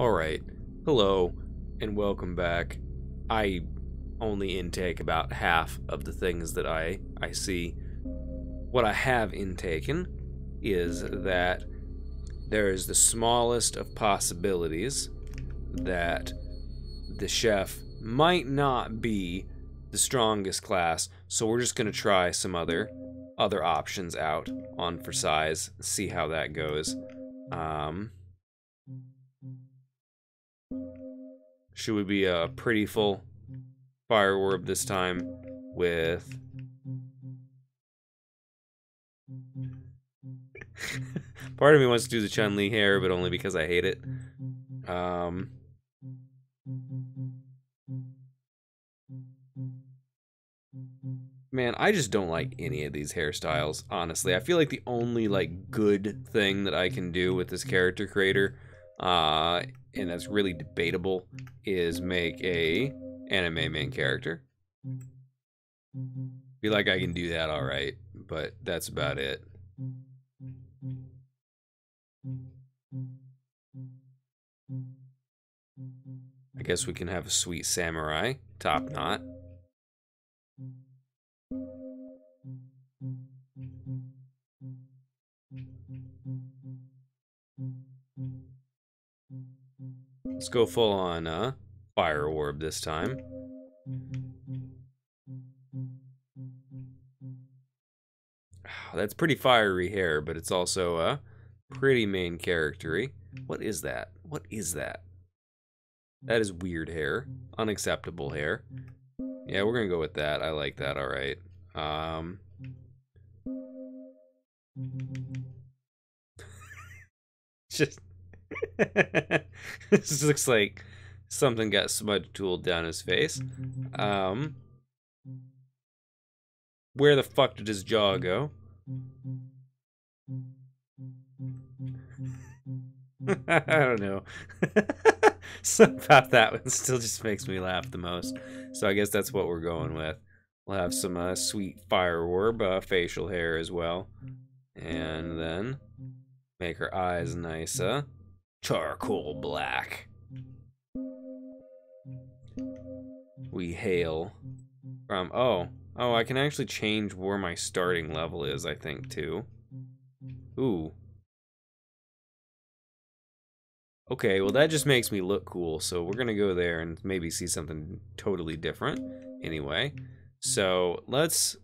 Alright, hello, and welcome back. I only intake about half of the things that I, I see. What I have intaken is that there is the smallest of possibilities that the chef might not be the strongest class, so we're just going to try some other other options out on for size, see how that goes. Um, Should we be a pretty full Fireorb this time with... Part of me wants to do the Chun-Li hair, but only because I hate it. Um... Man, I just don't like any of these hairstyles, honestly. I feel like the only, like, good thing that I can do with this character creator uh, and that's really debatable, is make a anime main character. Feel like I can do that all right, but that's about it. I guess we can have a sweet samurai top knot. Let's go full on uh, Fireorb this time. That's pretty fiery hair, but it's also uh, pretty main charactery. What is that? What is that? That is weird hair. Unacceptable hair. Yeah, we're gonna go with that. I like that, alright. Um... Just this looks like something got smudge tooled down his face. Um, where the fuck did his jaw go? I don't know. Something about that one still just makes me laugh the most. So I guess that's what we're going with. We'll have some uh, sweet Fireorb uh, facial hair as well. And then make her eyes nice, uh, charcoal black. We hail from, oh, oh, I can actually change where my starting level is, I think, too. Ooh. Okay, well that just makes me look cool, so we're gonna go there and maybe see something totally different. Anyway, so let's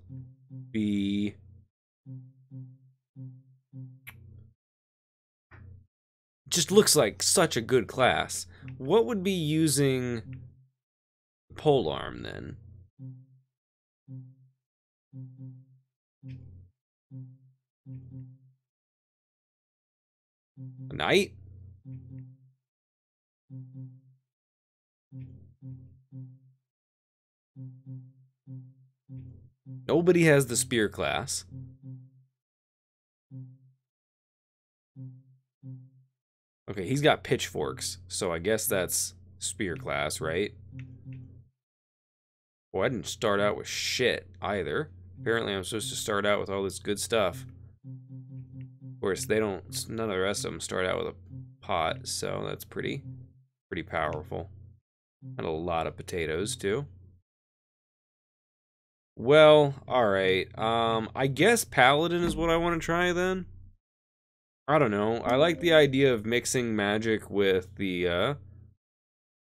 be just looks like such a good class. What would be using polearm then? Knight? Nobody has the spear class. Okay, he's got pitchforks, so I guess that's spear class, right? Well, I didn't start out with shit either. Apparently I'm supposed to start out with all this good stuff. Of course, they don't, none of the rest of them start out with a pot, so that's pretty, pretty powerful. And a lot of potatoes, too. Well, alright. Um, I guess Paladin is what I want to try then. I don't know. I like the idea of mixing magic with the, uh,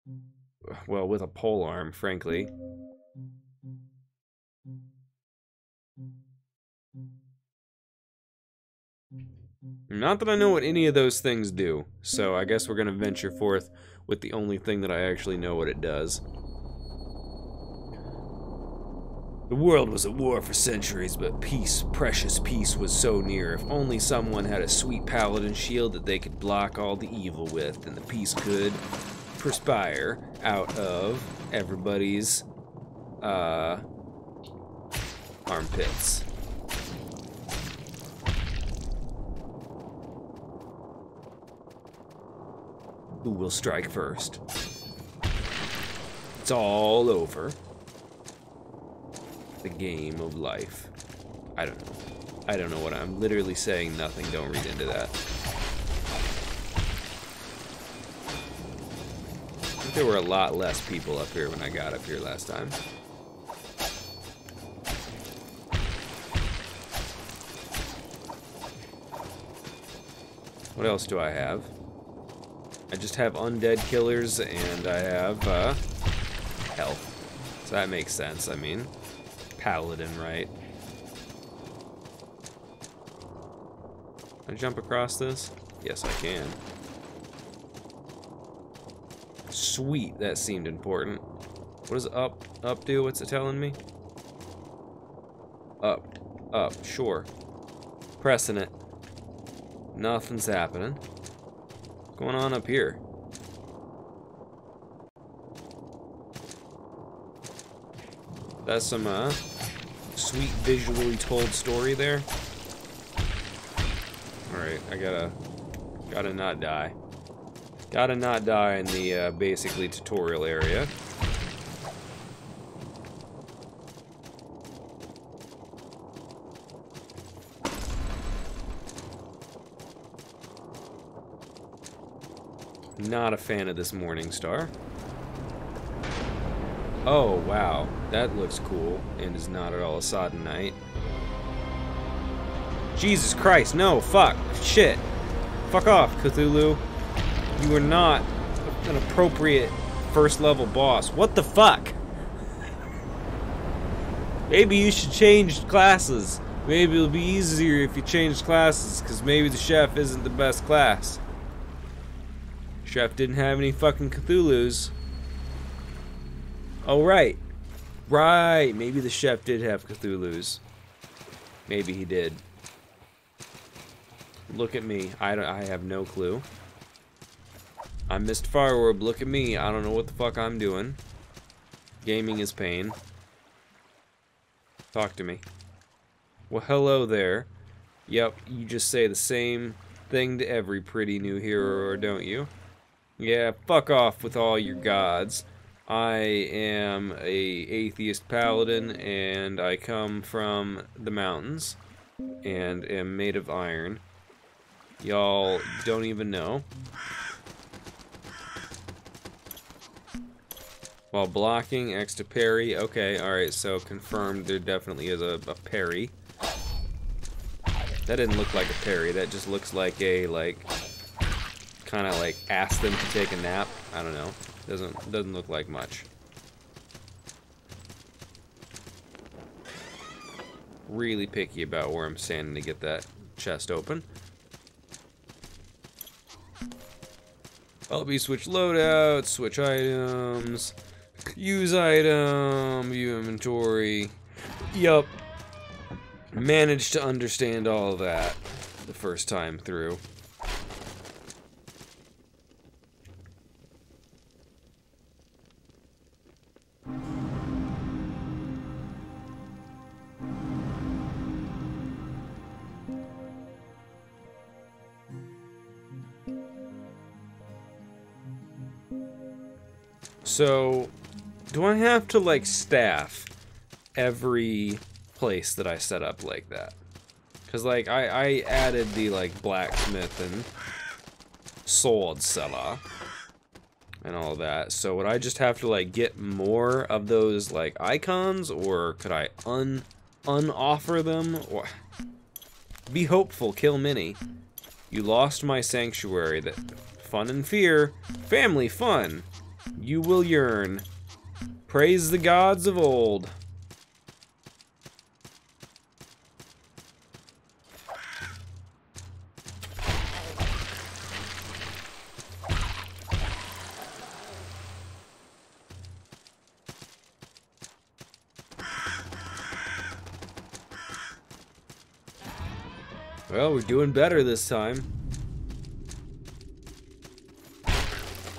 well, with a pole arm, frankly. Not that I know what any of those things do, so I guess we're going to venture forth with the only thing that I actually know what it does. The world was at war for centuries, but peace, precious peace, was so near. If only someone had a sweet paladin shield that they could block all the evil with, and the peace could perspire out of everybody's, uh, armpits. Who will strike first? It's all over the game of life. I don't know. I don't know what I'm literally saying nothing. Don't read into that. There were a lot less people up here when I got up here last time. What else do I have? I just have undead killers and I have uh, health. So that makes sense, I mean. Paladin, right? Can I jump across this? Yes, I can. Sweet, that seemed important. What does up, up do? What's it telling me? Up, up, sure. Pressing it. Nothing's happening. What's going on up here? That's some, uh, sweet visually told story there. Alright, I gotta, gotta not die. Gotta not die in the, uh, basically tutorial area. Not a fan of this Morning Star. Oh, wow. That looks cool and is not at all a Sodden Knight. Jesus Christ, no, fuck, shit. Fuck off, Cthulhu. You are not an appropriate first level boss. What the fuck? Maybe you should change classes. Maybe it'll be easier if you change classes, because maybe the chef isn't the best class. Chef didn't have any fucking Cthulhu's. Oh, right. Right. Maybe the chef did have Cthulhu's. Maybe he did. Look at me. I, don't, I have no clue. I missed Mr. Look at me. I don't know what the fuck I'm doing. Gaming is pain. Talk to me. Well, hello there. Yep, you just say the same thing to every pretty new hero, don't you? Yeah, fuck off with all your gods. I am a atheist paladin and I come from the mountains and am made of iron. Y'all don't even know. While blocking, X to parry. Okay, alright, so confirmed there definitely is a, a parry. That didn't look like a parry, that just looks like a, like, kind of like ask them to take a nap. I don't know. Doesn't doesn't look like much. Really picky about where I'm standing to get that chest open. LB switch loadout, switch items, use item, view inventory. Yup. Managed to understand all that the first time through. So, do I have to, like, staff every place that I set up like that? Because, like, I, I added the, like, blacksmith and sword seller and all that. So would I just have to, like, get more of those, like, icons? Or could I un unoffer them? Or... Be hopeful, kill many. You lost my sanctuary. That fun and fear. Family fun you will yearn. Praise the gods of old. Well, we're doing better this time.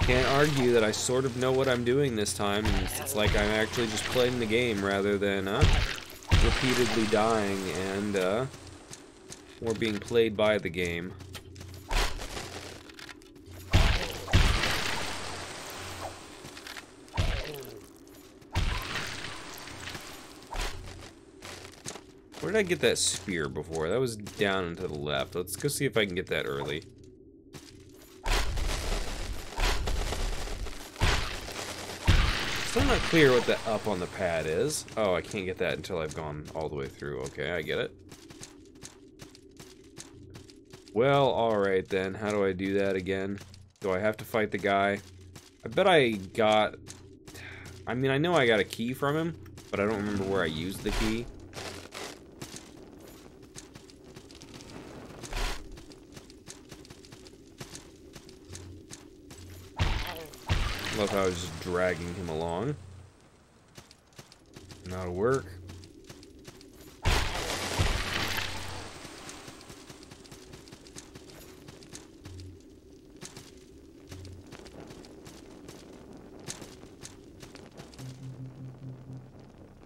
Can't argue that I sort of know what I'm doing this time, and it's like I'm actually just playing the game rather than uh, repeatedly dying and uh, or being played by the game. Where did I get that spear before? That was down and to the left. Let's go see if I can get that early. Still not clear what the up on the pad is. Oh, I can't get that until I've gone all the way through. Okay, I get it. Well, alright then. How do I do that again? Do I have to fight the guy? I bet I got... I mean, I know I got a key from him, but I don't remember where I used the key. Love how I was just dragging him along. That'll work.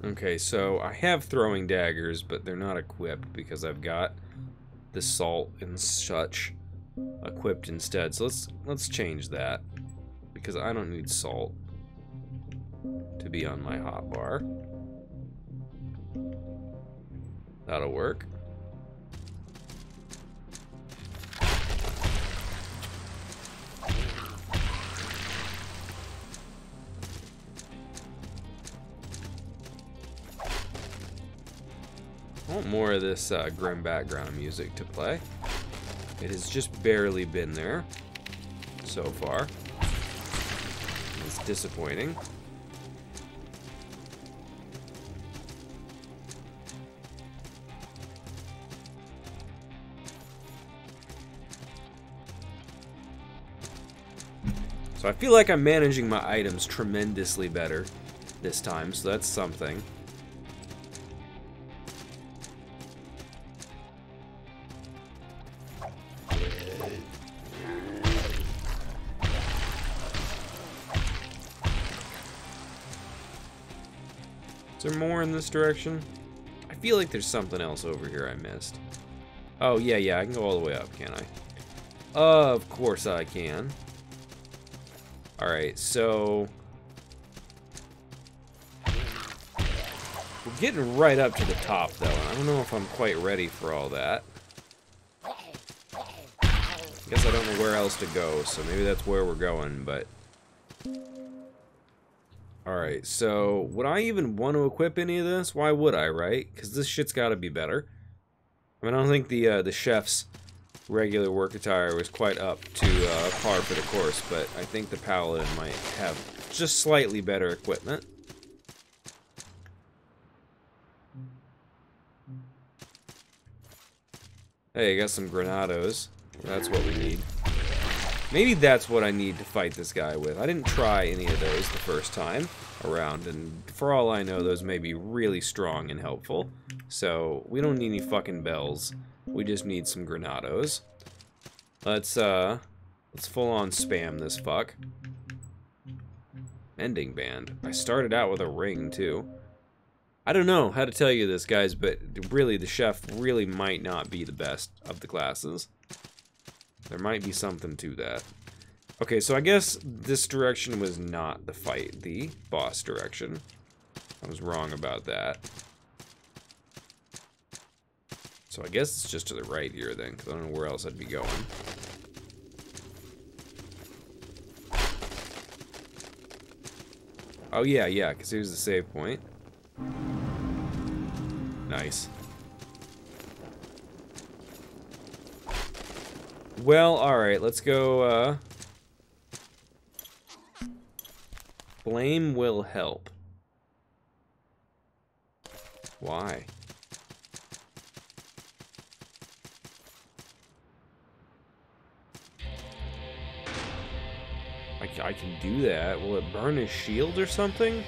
Okay, so I have throwing daggers, but they're not equipped because I've got the salt and such equipped instead. So let's let's change that because I don't need salt to be on my hot bar. That'll work. I want more of this uh, grim background music to play. It has just barely been there so far. Disappointing. So I feel like I'm managing my items tremendously better this time, so that's something. More in this direction? I feel like there's something else over here I missed. Oh, yeah, yeah, I can go all the way up, can I? of course I can. Alright, so... We're getting right up to the top, though. I don't know if I'm quite ready for all that. I Guess I don't know where else to go, so maybe that's where we're going, but... Alright, so would I even want to equip any of this? Why would I, right? Because this shit's got to be better. I mean, I don't think the uh, the chef's regular work attire was quite up to uh, par for the course, but I think the paladin might have just slightly better equipment. Hey, I got some granados. That's what we need. Maybe that's what I need to fight this guy with. I didn't try any of those the first time around, and for all I know, those may be really strong and helpful. So, we don't need any fucking bells. We just need some granados. Let's, uh, let's full-on spam this fuck. Ending band. I started out with a ring, too. I don't know how to tell you this, guys, but really, the chef really might not be the best of the classes. There might be something to that. Okay, so I guess this direction was not the fight, the boss direction. I was wrong about that. So I guess it's just to the right here then, because I don't know where else I'd be going. Oh yeah, yeah, because here's the save point. Nice. Well, alright, let's go, uh... Blame will help. Why? I, I can do that. Will it burn his shield or something?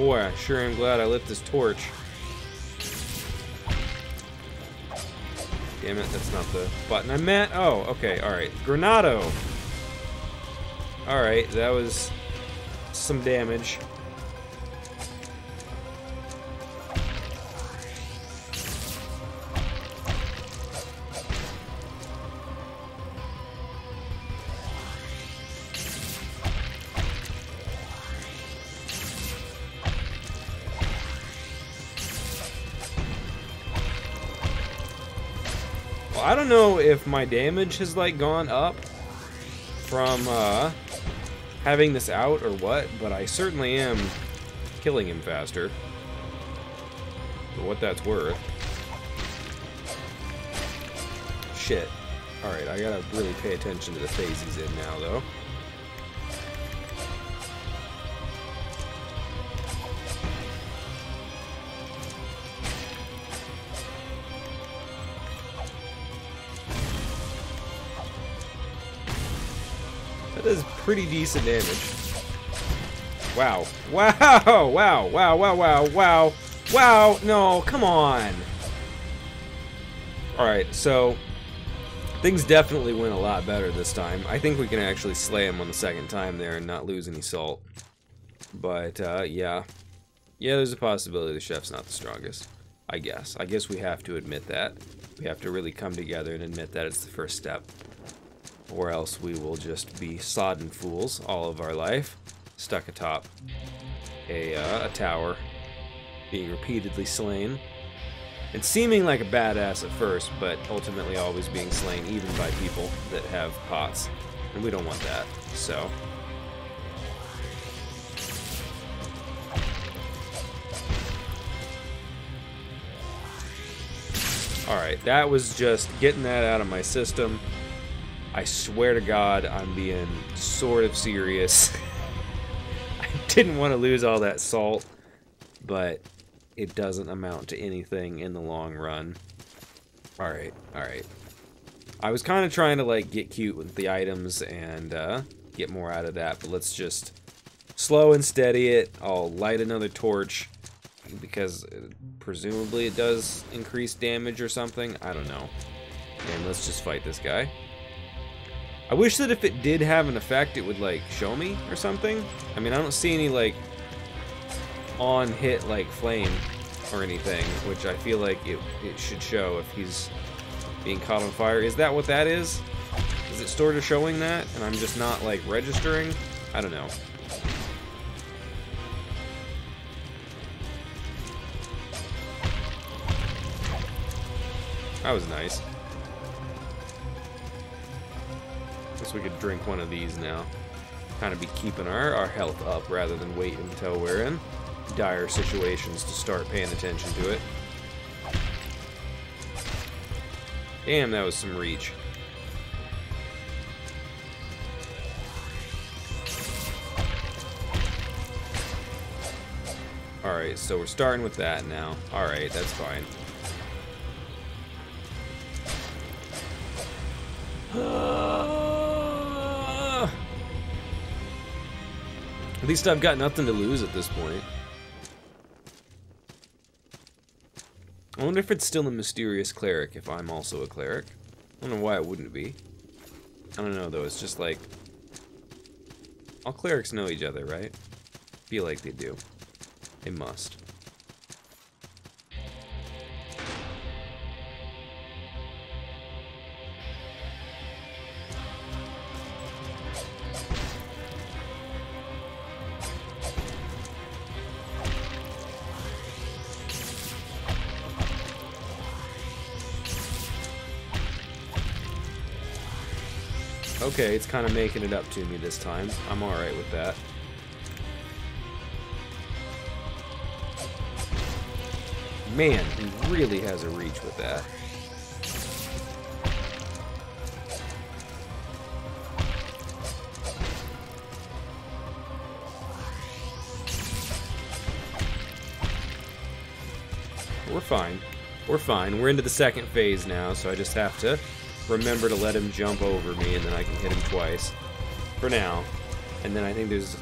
Boy, I sure am glad I lit this torch. Damn it, that's not the button I meant. Oh, okay, alright. Granado! Alright, that was some damage. If my damage has, like, gone up from, uh, having this out or what, but I certainly am killing him faster. For what that's worth. Shit. Alright, I gotta really pay attention to the phase he's in now, though. Pretty decent damage. Wow. Wow! Wow, wow, wow, wow, wow. Wow! No, come on! Alright, so... Things definitely went a lot better this time. I think we can actually slay him on the second time there and not lose any salt. But, uh, yeah. Yeah, there's a possibility the chef's not the strongest. I guess. I guess we have to admit that. We have to really come together and admit that it's the first step or else we will just be sodden fools all of our life, stuck atop a, uh, a tower, being repeatedly slain, and seeming like a badass at first, but ultimately always being slain even by people that have pots, and we don't want that, so... Alright, that was just getting that out of my system. I swear to God, I'm being sort of serious. I didn't want to lose all that salt, but it doesn't amount to anything in the long run. Alright, alright. I was kind of trying to, like, get cute with the items and uh, get more out of that, but let's just slow and steady it. I'll light another torch because uh, presumably it does increase damage or something. I don't know. And let's just fight this guy. I wish that if it did have an effect, it would, like, show me or something. I mean, I don't see any, like, on-hit, like, flame or anything, which I feel like it, it should show if he's being caught on fire. Is that what that is? Is it sort of showing that, and I'm just not, like, registering? I don't know. That was nice. Guess we could drink one of these now. Kind of be keeping our, our health up rather than wait until we're in dire situations to start paying attention to it. Damn, that was some reach. Alright, so we're starting with that now. Alright, that's fine. Least I've got nothing to lose at this point. I wonder if it's still a mysterious cleric if I'm also a cleric. I don't know why it wouldn't be. I don't know though, it's just like... All clerics know each other, right? Feel like they do. They must. Okay, it's kind of making it up to me this time. I'm alright with that. Man, he really has a reach with that. We're fine. We're fine. We're into the second phase now, so I just have to remember to let him jump over me, and then I can hit him twice. For now. And then I think there's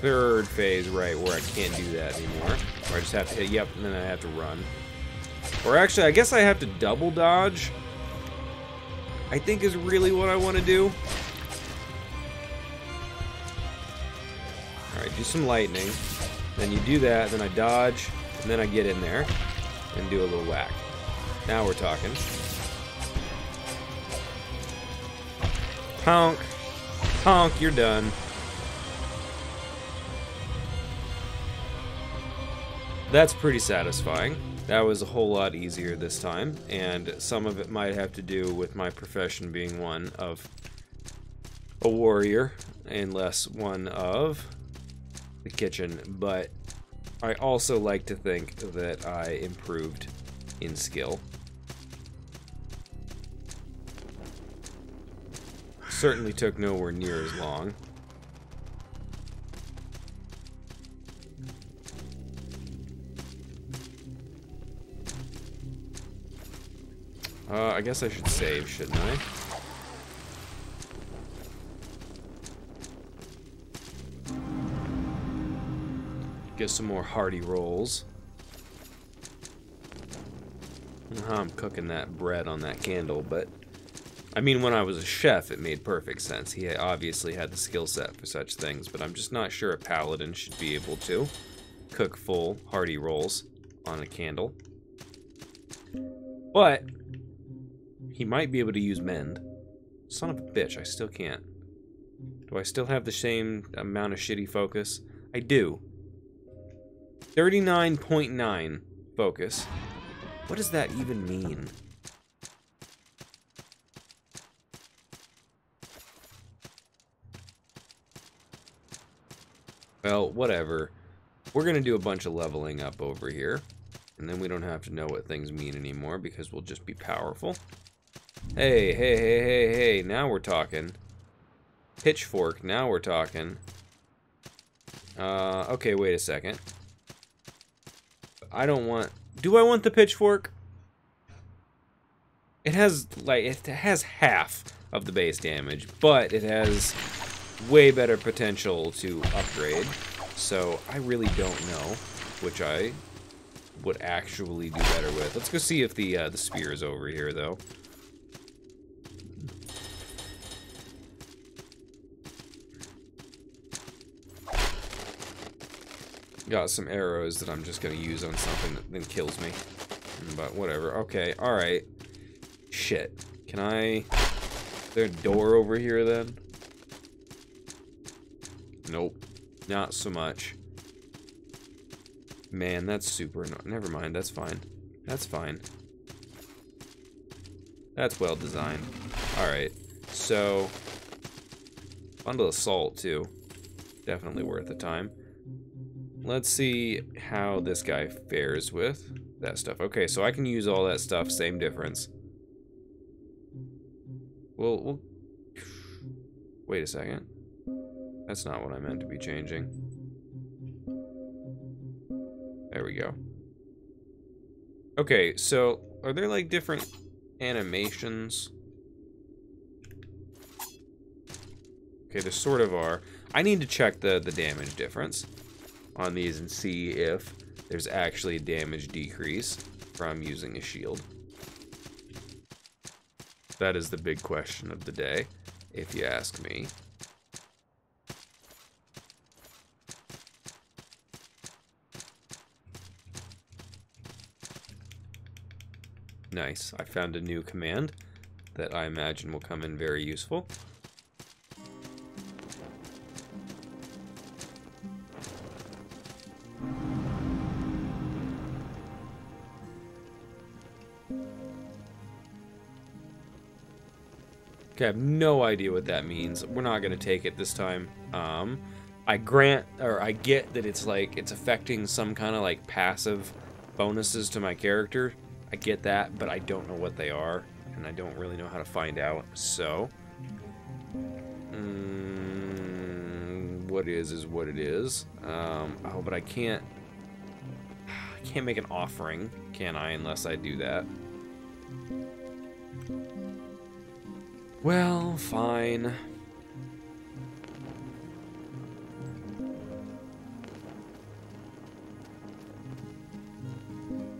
third phase, right, where I can't do that anymore. Where I just have to hit, yep, and then I have to run. Or actually, I guess I have to double dodge. I think is really what I want to do. Alright, do some lightning. Then you do that, then I dodge, and then I get in there and do a little whack. Now we're talking. Honk. Honk, you're done. That's pretty satisfying. That was a whole lot easier this time, and some of it might have to do with my profession being one of a warrior and less one of the kitchen, but I also like to think that I improved in skill. Certainly took nowhere near as long. Uh, I guess I should save, shouldn't I? Get some more hearty rolls. how I'm cooking that bread on that candle, but... I mean, when I was a chef, it made perfect sense. He obviously had the skill set for such things, but I'm just not sure a paladin should be able to cook full hearty rolls on a candle. But he might be able to use mend. Son of a bitch, I still can't. Do I still have the same amount of shitty focus? I do. 39.9 focus. What does that even mean? Well, whatever. We're going to do a bunch of leveling up over here. And then we don't have to know what things mean anymore because we'll just be powerful. Hey, hey, hey, hey, hey, now we're talking. Pitchfork, now we're talking. Uh, okay, wait a second. I don't want... Do I want the pitchfork? It has, like, it has half of the base damage, but it has way better potential to upgrade. So, I really don't know which I would actually do better with. Let's go see if the, uh, the spear is over here, though. Got some arrows that I'm just gonna use on something that then kills me. But whatever. Okay, alright. Shit. Can I... Is there a door over here then? Nope. Not so much. Man, that's super... Never mind, that's fine. That's fine. That's well designed. Alright, so... Bundle of salt, too. Definitely worth the time. Let's see how this guy fares with that stuff. Okay, so I can use all that stuff, same difference. Well, we'll... Wait a second. That's not what I meant to be changing. There we go. Okay, so are there like different animations? Okay, there sort of are. I need to check the, the damage difference on these and see if there's actually a damage decrease from using a shield. That is the big question of the day, if you ask me. Nice. I found a new command that I imagine will come in very useful. Okay, I have no idea what that means. We're not going to take it this time. Um, I grant, or I get that it's like, it's affecting some kind of like passive bonuses to my character. I get that, but I don't know what they are, and I don't really know how to find out, so... Mm, what is is what it is. Um, oh, but I can't... I can't make an offering, can I, unless I do that. Well, fine.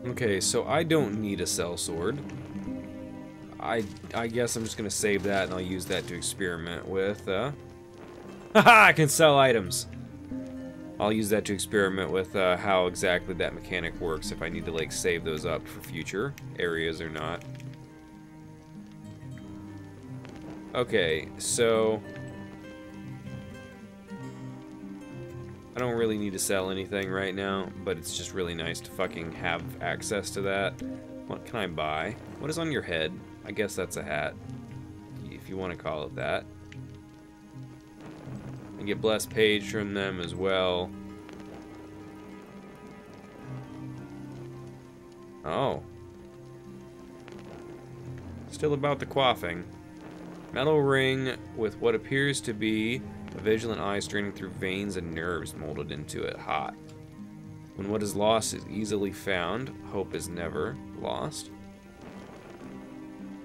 Okay, so I don't need a sellsword. I I guess I'm just gonna save that and I'll use that to experiment with. Uh... I can sell items. I'll use that to experiment with uh, how exactly that mechanic works. If I need to like save those up for future areas or not. Okay, so... I don't really need to sell anything right now, but it's just really nice to fucking have access to that. What can I buy? What is on your head? I guess that's a hat, if you want to call it that. I get blessed page from them as well. Oh. Still about the quaffing. Metal ring with what appears to be a vigilant eye straining through veins and nerves molded into it hot. When what is lost is easily found, hope is never lost.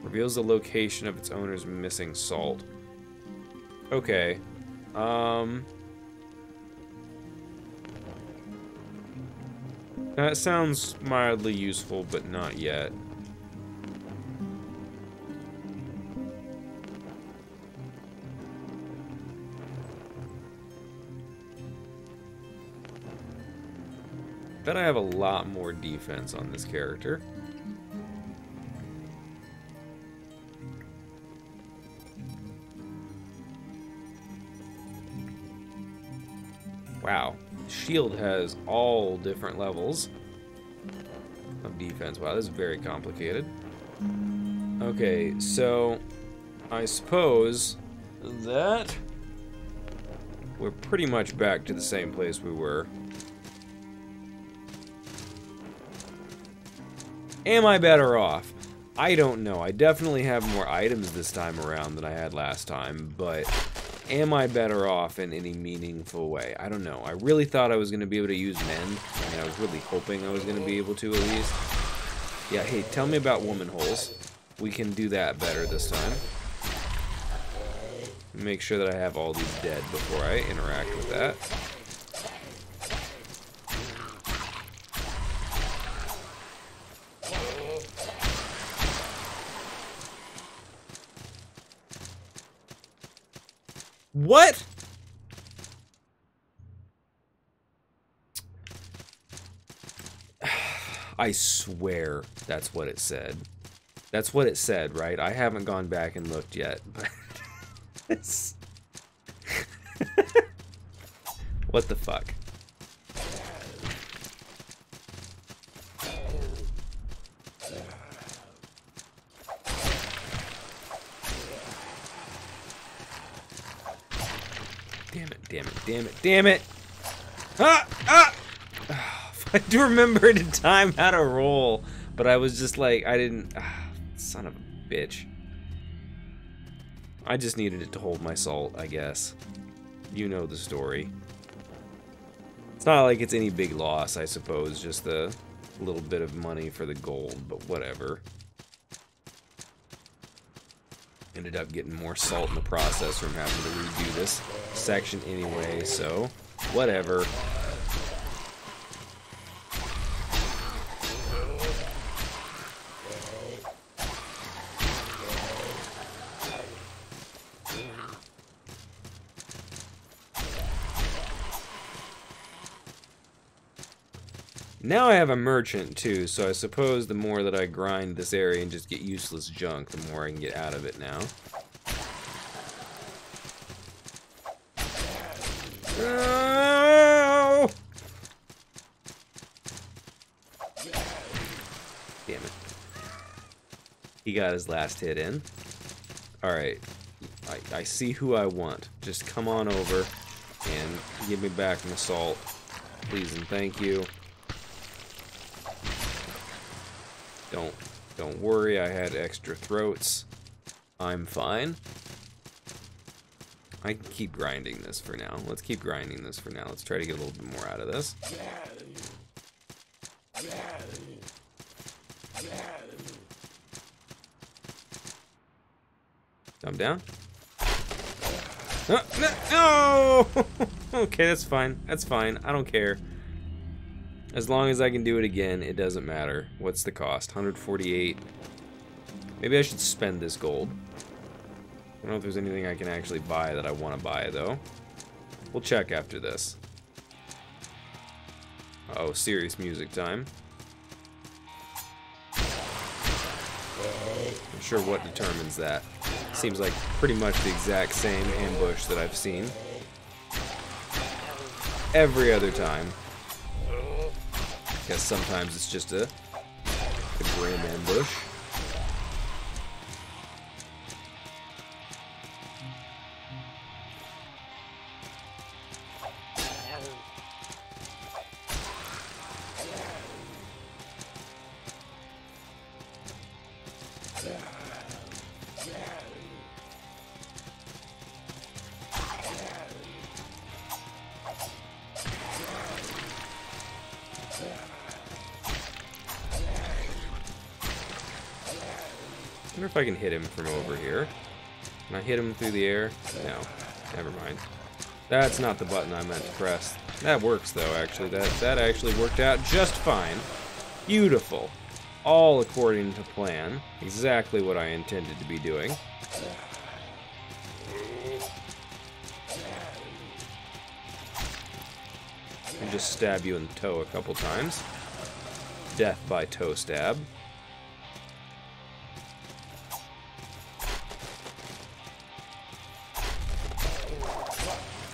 Reveals the location of its owner's missing salt. Okay. Um... That sounds mildly useful, but not yet. Bet I have a lot more defense on this character. Wow. Shield has all different levels of defense. Wow, this is very complicated. Okay, so I suppose that we're pretty much back to the same place we were. Am I better off? I don't know. I definitely have more items this time around than I had last time, but am I better off in any meaningful way? I don't know. I really thought I was going to be able to use men. Mean, I was really hoping I was going to be able to at least. Yeah, hey, tell me about woman holes. We can do that better this time. Make sure that I have all these dead before I interact with that. What? I swear that's what it said. That's what it said, right? I haven't gone back and looked yet, but what the fuck? Damn it, damn it, damn it! Ah! Ah! I do remember to time how to roll, but I was just like, I didn't... Ah, son of a bitch. I just needed it to hold my salt, I guess. You know the story. It's not like it's any big loss, I suppose, just a little bit of money for the gold, but whatever. Ended up getting more salt in the process from having to redo this section anyway, so whatever. Now I have a merchant too, so I suppose the more that I grind this area and just get useless junk, the more I can get out of it now. No! Damn it. He got his last hit in. Alright. I, I see who I want. Just come on over and give me back my salt. Please and thank you. Don't don't worry, I had extra throats. I'm fine. I can keep grinding this for now. Let's keep grinding this for now. Let's try to get a little bit more out of this. Dumb down. Uh, no! no! okay, that's fine. That's fine. I don't care. As long as I can do it again, it doesn't matter. What's the cost? 148. Maybe I should spend this gold. I don't know if there's anything I can actually buy that I want to buy, though. We'll check after this. Oh, serious music time. I'm sure what determines that. Seems like pretty much the exact same ambush that I've seen. every other time. Guess sometimes it's just a, a grim ambush. I can hit him from over here. Can I hit him through the air? No. Never mind. That's not the button I meant to press. That works, though, actually. That, that actually worked out just fine. Beautiful. All according to plan. Exactly what I intended to be doing. And just stab you in the toe a couple times. Death by toe stab.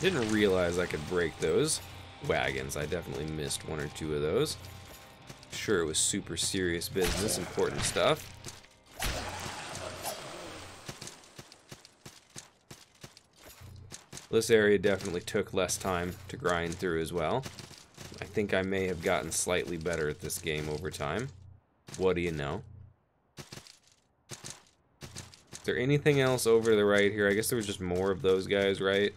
Didn't realize I could break those wagons. I definitely missed one or two of those. Sure, it was super serious business, important stuff. This area definitely took less time to grind through as well. I think I may have gotten slightly better at this game over time. What do you know? Is there anything else over the right here? I guess there was just more of those guys, right?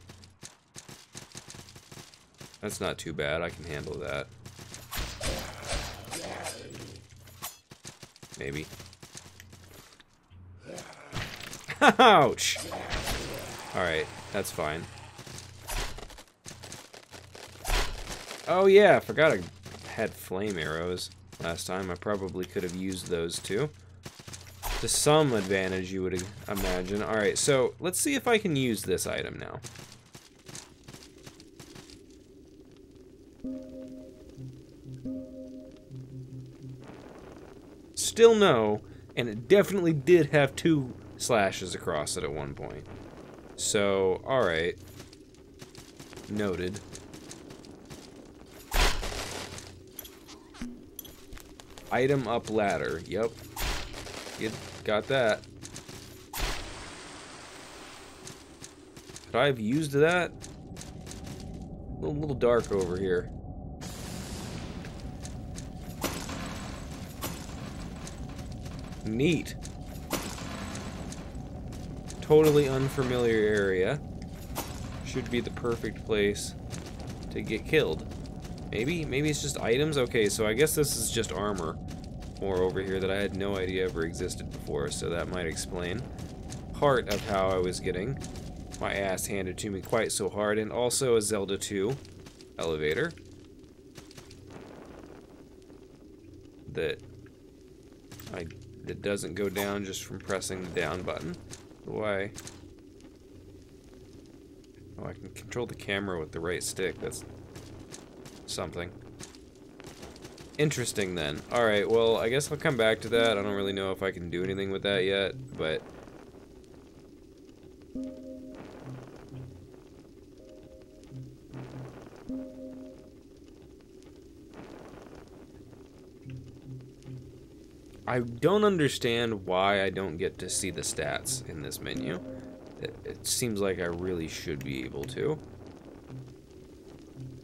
That's not too bad. I can handle that. Maybe. Ouch! Alright, that's fine. Oh yeah, I forgot I had flame arrows last time. I probably could have used those too. To some advantage, you would imagine. Alright, so let's see if I can use this item now. Still no, and it definitely did have two slashes across it at one point. So, alright. Noted. Item up ladder. Yep. Get, got that. Could I have used that? A little, little dark over here. Neat. Totally unfamiliar area. Should be the perfect place to get killed. Maybe? Maybe it's just items? Okay, so I guess this is just armor more over here that I had no idea ever existed before, so that might explain part of how I was getting my ass handed to me quite so hard, and also a Zelda 2 elevator that I it doesn't go down just from pressing the down button. Why? Oh, I can control the camera with the right stick. That's something. Interesting then. Alright, well, I guess I'll come back to that. I don't really know if I can do anything with that yet, but I don't understand why I don't get to see the stats in this menu. It, it seems like I really should be able to.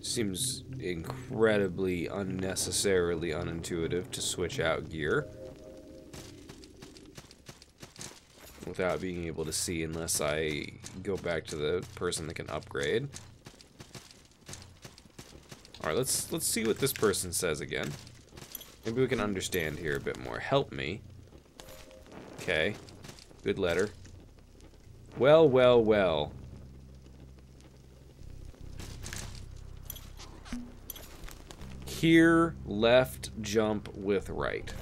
Seems incredibly unnecessarily unintuitive to switch out gear. Without being able to see unless I go back to the person that can upgrade. Alright, let's let's see what this person says again. Maybe we can understand here a bit more. Help me. Okay. Good letter. Well, well, well. Here, left, jump with right.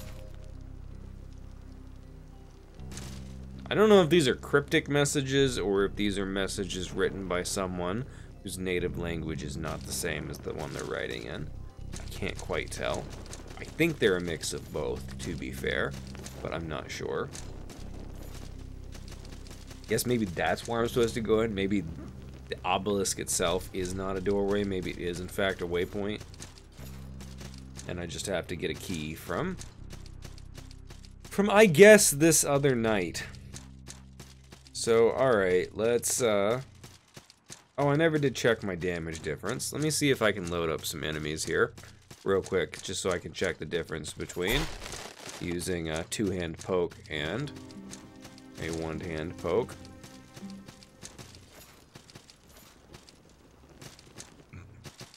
I don't know if these are cryptic messages or if these are messages written by someone whose native language is not the same as the one they're writing in. I can't quite tell. I think they're a mix of both, to be fair, but I'm not sure. Guess maybe that's where I'm supposed to go in. Maybe the obelisk itself is not a doorway. Maybe it is, in fact, a waypoint. And I just have to get a key from... From, I guess, this other knight. So, alright, let's, uh... Oh, I never did check my damage difference. Let me see if I can load up some enemies here real quick, just so I can check the difference between using a two-hand poke and a one-hand poke.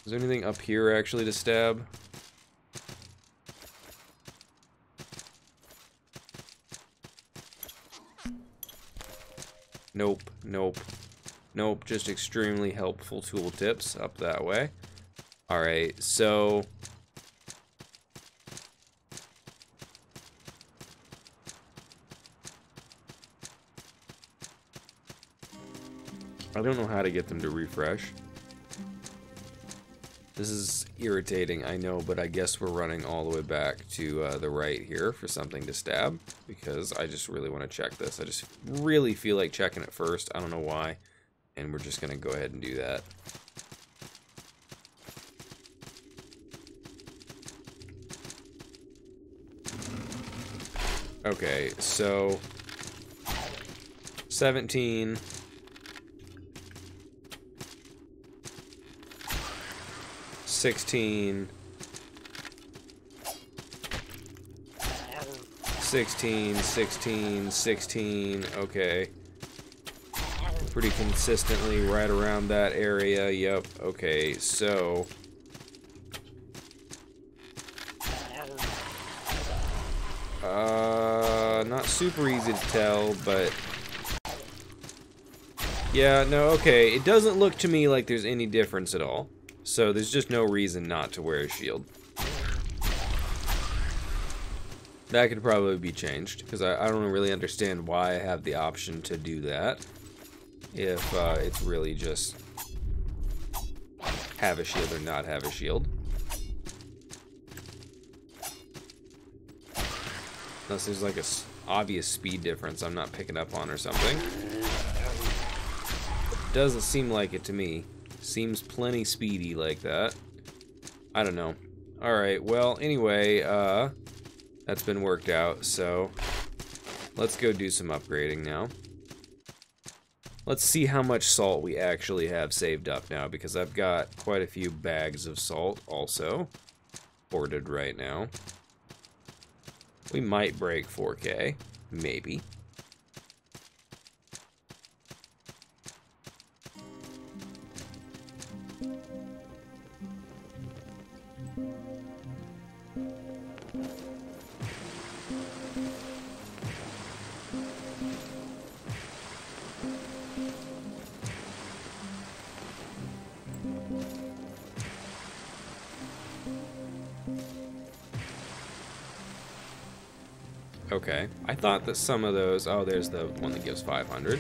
Is there anything up here actually to stab? Nope, nope, nope, just extremely helpful tooltips up that way. Alright, so... I don't know how to get them to refresh. This is irritating, I know, but I guess we're running all the way back to uh, the right here for something to stab, because I just really want to check this. I just really feel like checking it first. I don't know why, and we're just going to go ahead and do that. Okay, so 17 16 16 16 16 okay. Pretty consistently right around that area yep okay so. Uh not super easy to tell but. Yeah no okay it doesn't look to me like there's any difference at all so there's just no reason not to wear a shield. That could probably be changed, because I, I, don't really understand why I have the option to do that. If uh, it's really just have a shield or not have a shield. Unless there's like a obvious speed difference I'm not picking up on or something. Doesn't seem like it to me. Seems plenty speedy like that. I don't know. Alright, well, anyway, uh, that's been worked out, so let's go do some upgrading now. Let's see how much salt we actually have saved up now, because I've got quite a few bags of salt also hoarded right now. We might break 4K, maybe. Okay. I thought that some of those... Oh, there's the one that gives 500.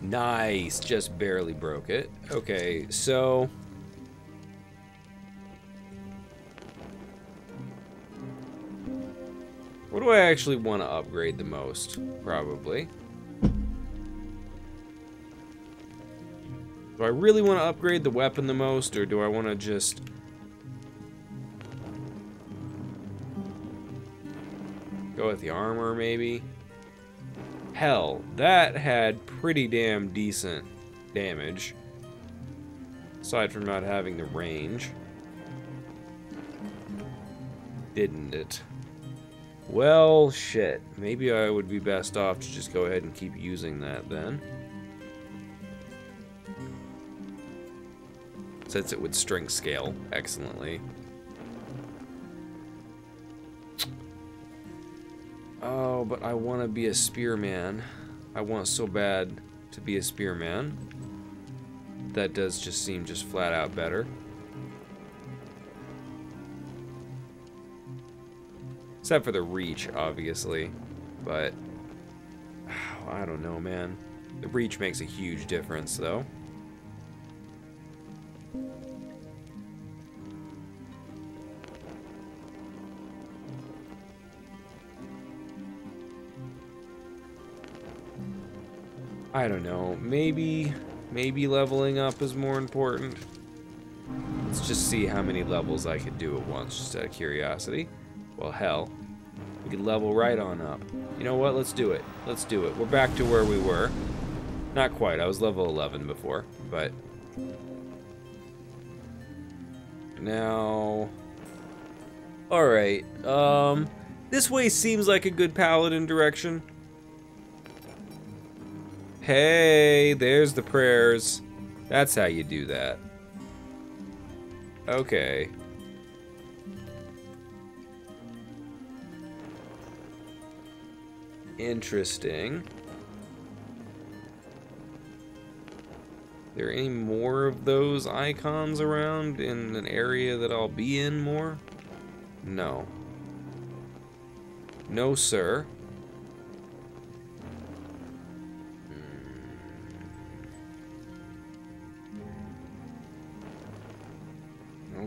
Nice. Just barely broke it. Okay, so... What do I actually want to upgrade the most? Probably. Do I really want to upgrade the weapon the most, or do I want to just Go with the armor, maybe. Hell, that had pretty damn decent damage. Aside from not having the range. Didn't it? Well, shit. Maybe I would be best off to just go ahead and keep using that then. Since it would strength scale excellently. Oh, but I want to be a spearman. I want so bad to be a spearman. That does just seem just flat out better. Except for the reach, obviously. But, oh, I don't know, man. The reach makes a huge difference, though. I don't know. Maybe, maybe leveling up is more important. Let's just see how many levels I could do at once, just out of curiosity. Well, hell. We could level right on up. You know what? Let's do it. Let's do it. We're back to where we were. Not quite. I was level 11 before, but... Now... Alright, um... This way seems like a good paladin direction. Hey, there's the prayers. That's how you do that. Okay. Interesting. there any more of those icons around in an area that I'll be in more? No. No, sir.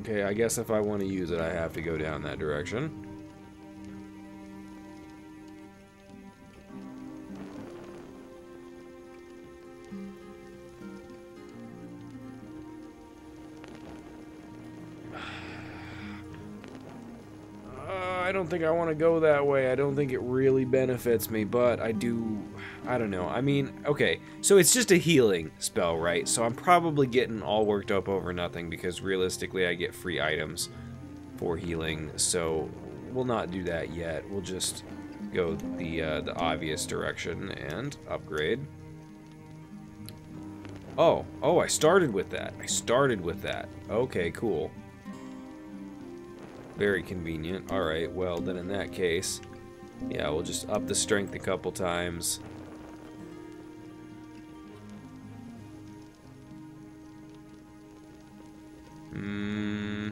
Okay, I guess if I want to use it, I have to go down that direction. Uh, I don't think I want to go that way. I don't think it really benefits me, but I do... I don't know. I mean, okay, so it's just a healing spell, right? So I'm probably getting all worked up over nothing because realistically I get free items for healing, so we'll not do that yet. We'll just go the, uh, the obvious direction and upgrade. Oh, oh, I started with that. I started with that. Okay, cool. Very convenient. Alright, well, then in that case, yeah, we'll just up the strength a couple times. Hmm.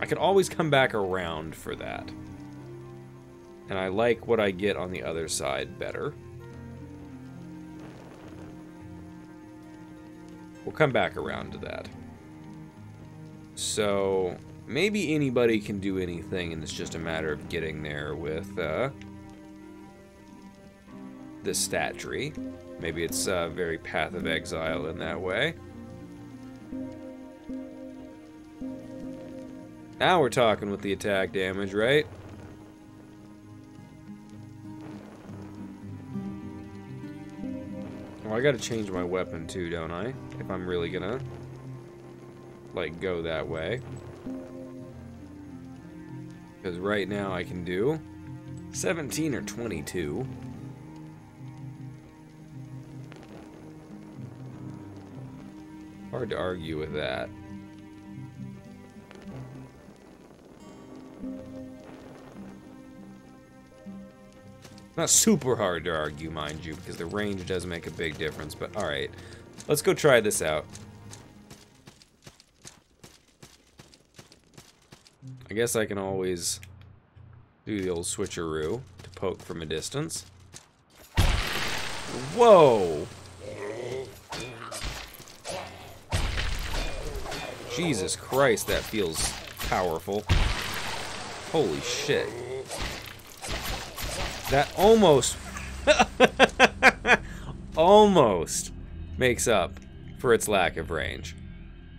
I can always come back around for that. And I like what I get on the other side better. We'll come back around to that. So maybe anybody can do anything and it's just a matter of getting there with uh, the stat tree. Maybe it's uh, very Path of Exile in that way. Now we're talking with the attack damage, right? Well, I gotta change my weapon too, don't I? If I'm really gonna like go that way. Because right now I can do 17 or 22. Hard to argue with that. Not super hard to argue, mind you, because the range does make a big difference, but alright. Let's go try this out. I guess I can always do the old switcheroo to poke from a distance. Whoa! Jesus Christ, that feels powerful. Holy shit. That almost... almost makes up for its lack of range.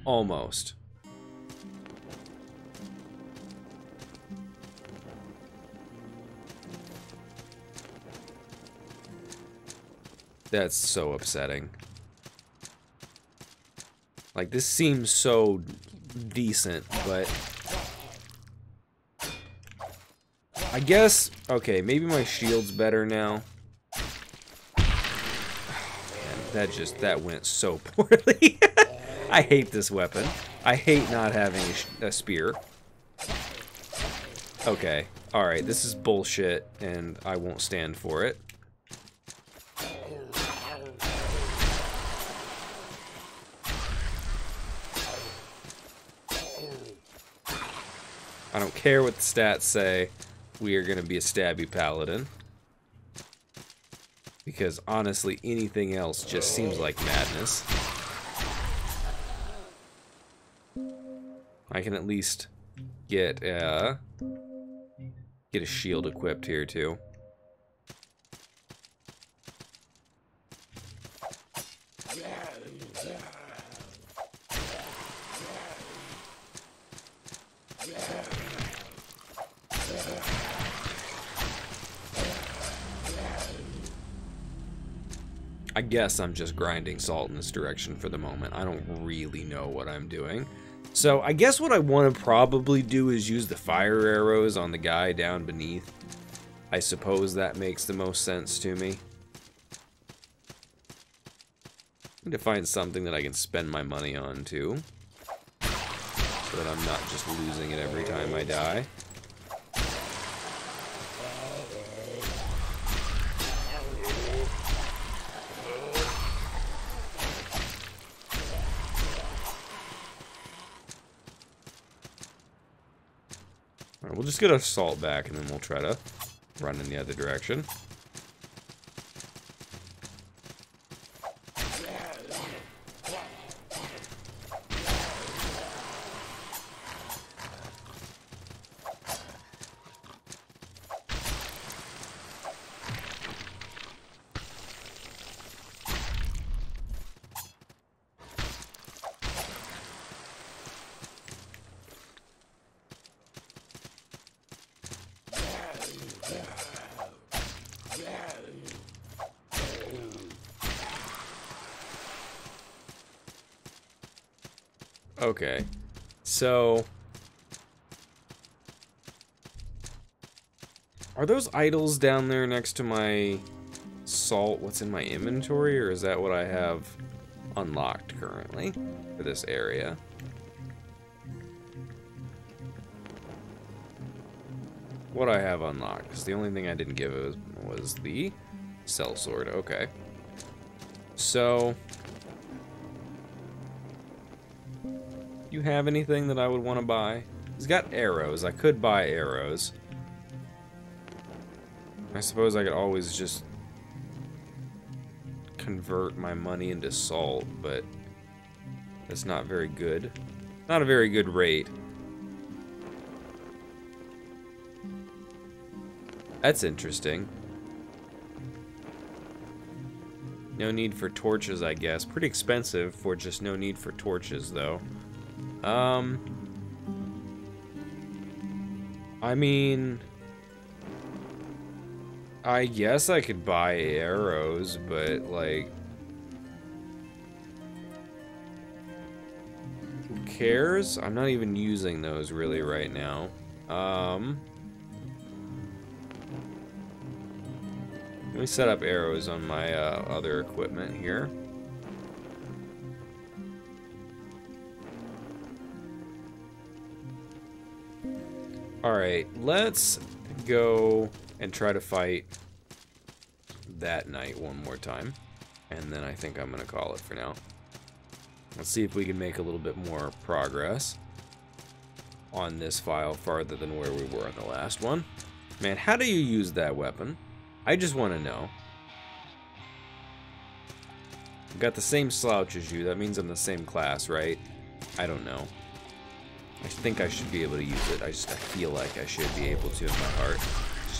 Almost. That's so upsetting. Like, this seems so decent, but... I guess... Okay, maybe my shield's better now. Oh, man, that just... That went so poorly. I hate this weapon. I hate not having a, a spear. Okay. Alright, this is bullshit, and I won't stand for it. I don't care what the stats say. We are going to be a stabby paladin. Because honestly, anything else just seems like madness. I can at least get uh get a shield equipped here too. I guess I'm just grinding salt in this direction for the moment. I don't really know what I'm doing. So I guess what I want to probably do is use the fire arrows on the guy down beneath. I suppose that makes the most sense to me. I need to find something that I can spend my money on too. So that I'm not just losing it every time I die. We'll just get our salt back and then we'll try to run in the other direction. Okay. So... Are those idols down there next to my salt what's in my inventory, or is that what I have unlocked currently for this area? What I have unlocked, because the only thing I didn't give was, was the sellsword. Okay. So, you have anything that I would want to buy? He's got arrows. I could buy arrows. I suppose I could always just convert my money into salt, but that's not very good. Not a very good rate. That's interesting. No need for torches, I guess. Pretty expensive for just no need for torches, though. Um, I mean, I guess I could buy arrows, but like, who cares? I'm not even using those really right now. Um, let me set up arrows on my uh, other equipment here. Alright, let's go and try to fight that knight one more time. And then I think I'm going to call it for now. Let's see if we can make a little bit more progress on this file farther than where we were on the last one. Man, how do you use that weapon? I just want to know. I've got the same slouch as you. That means I'm the same class, right? I don't know. I think I should be able to use it. I just I feel like I should be able to in my heart.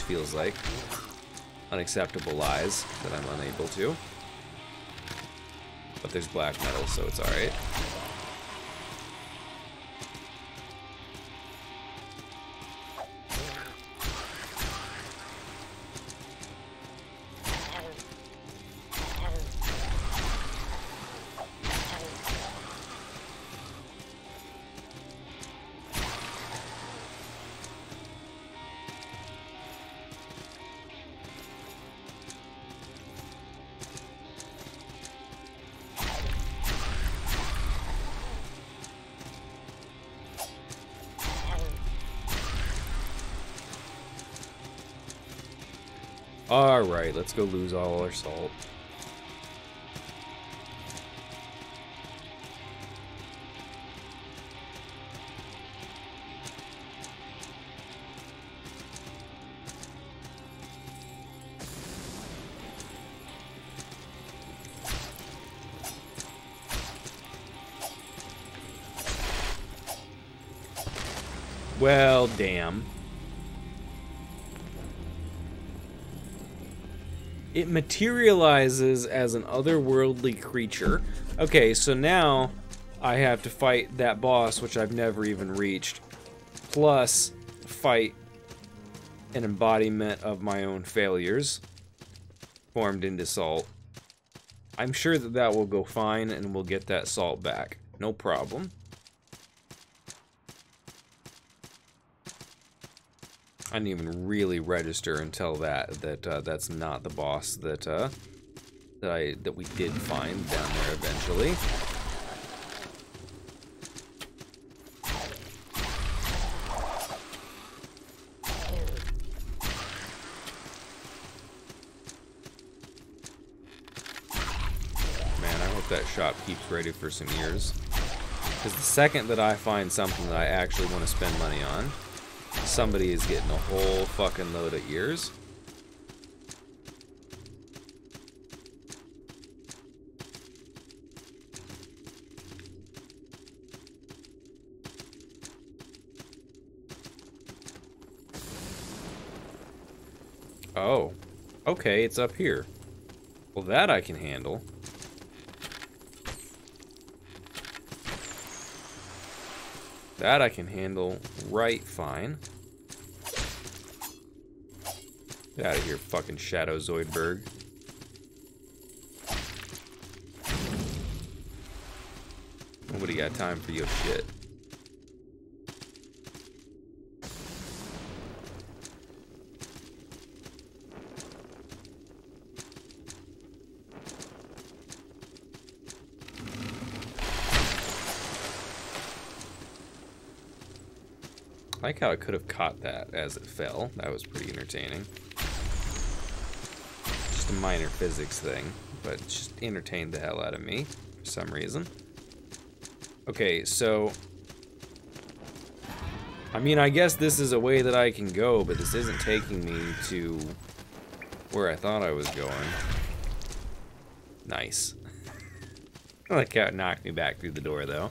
Feels like unacceptable lies that I'm unable to. But there's black metal, so it's alright. Let's go lose all our salt. Well, damn. It materializes as an otherworldly creature. Okay, so now I have to fight that boss, which I've never even reached. plus fight an embodiment of my own failures formed into salt. I'm sure that that will go fine and we'll get that salt back. No problem. I didn't even really register until that that uh, that's not the boss that uh, that I that we did find down there eventually. Man, I hope that shop keeps ready for some years. Because the second that I find something that I actually want to spend money on, somebody is getting a whole fucking load of ears. Oh. Okay, it's up here. Well, that I can handle. That I can handle right fine. Get out of here, fucking Shadow Zoidberg. Nobody got time for your shit. I like how I could have caught that as it fell. That was pretty entertaining. Minor physics thing, but just entertained the hell out of me for some reason. Okay, so... I mean, I guess this is a way that I can go, but this isn't taking me to where I thought I was going. Nice. I like how it knocked me back through the door, though.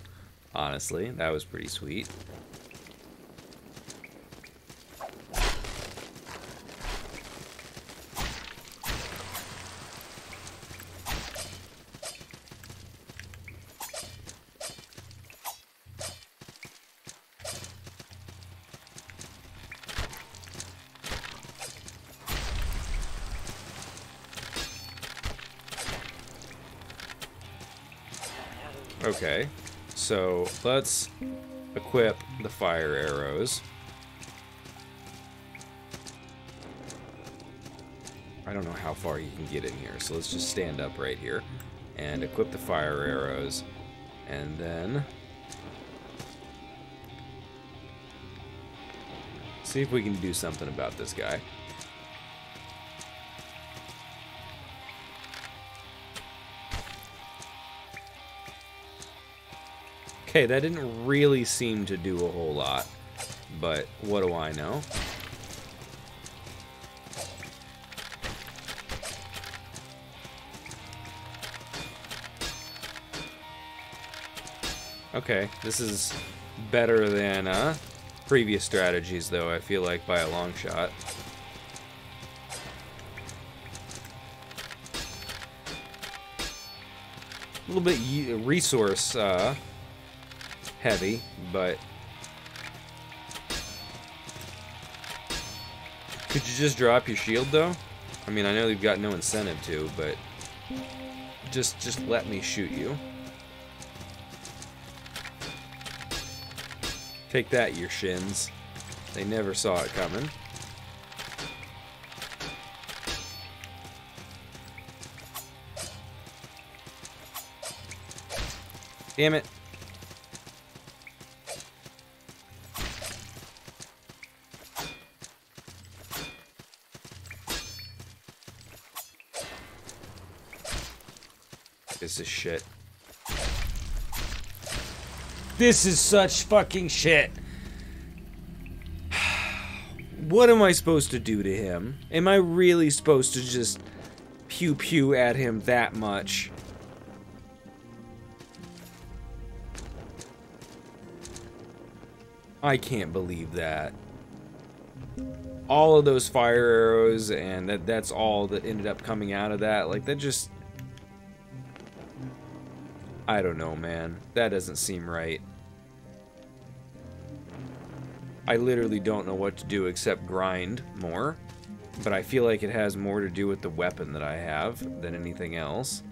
Honestly, that was pretty sweet. Okay, so let's equip the fire arrows. I don't know how far you can get in here, so let's just stand up right here and equip the fire arrows. And then... See if we can do something about this guy. Okay, that didn't really seem to do a whole lot, but what do I know? Okay, this is better than uh, previous strategies, though, I feel like, by a long shot. A little bit resource uh, heavy, but... Could you just drop your shield, though? I mean, I know you've got no incentive to, but... Just, just let me shoot you. Take that, your shins. They never saw it coming. Damn it. This is shit. This is such fucking shit. What am I supposed to do to him? Am I really supposed to just pew pew at him that much? I can't believe that. All of those fire arrows and that that's all that ended up coming out of that. Like that just I don't know, man. That doesn't seem right. I literally don't know what to do except grind more. But I feel like it has more to do with the weapon that I have than anything else.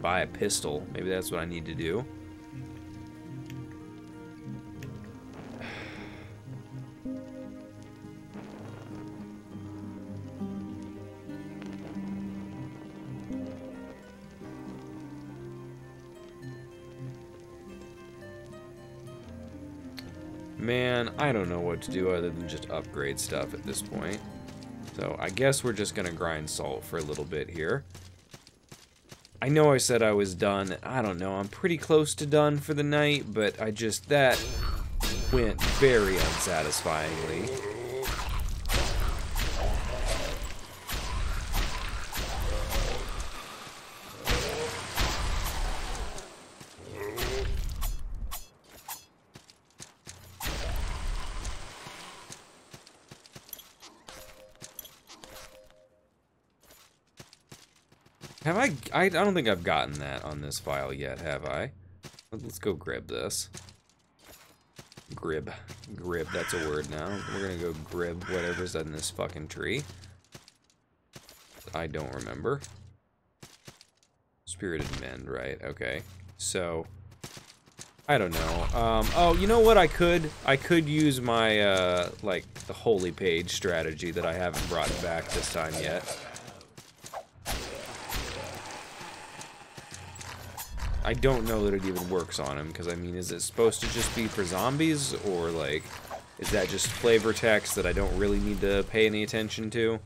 Buy a pistol. Maybe that's what I need to do. I don't know what to do other than just upgrade stuff at this point. So I guess we're just going to grind salt for a little bit here. I know I said I was done. I don't know. I'm pretty close to done for the night, but I just, that went very unsatisfyingly. I, don't think I've gotten that on this file yet, have I? Let's go grab this. Grib. Grib, that's a word now. We're gonna go grib whatever's in this fucking tree. I don't remember. Spirited Mend, right, okay. So, I don't know. Um, oh, you know what I could? I could use my, uh, like, the holy page strategy that I haven't brought back this time yet. I don't know that it even works on him, because, I mean, is it supposed to just be for zombies, or, like, is that just flavor text that I don't really need to pay any attention to?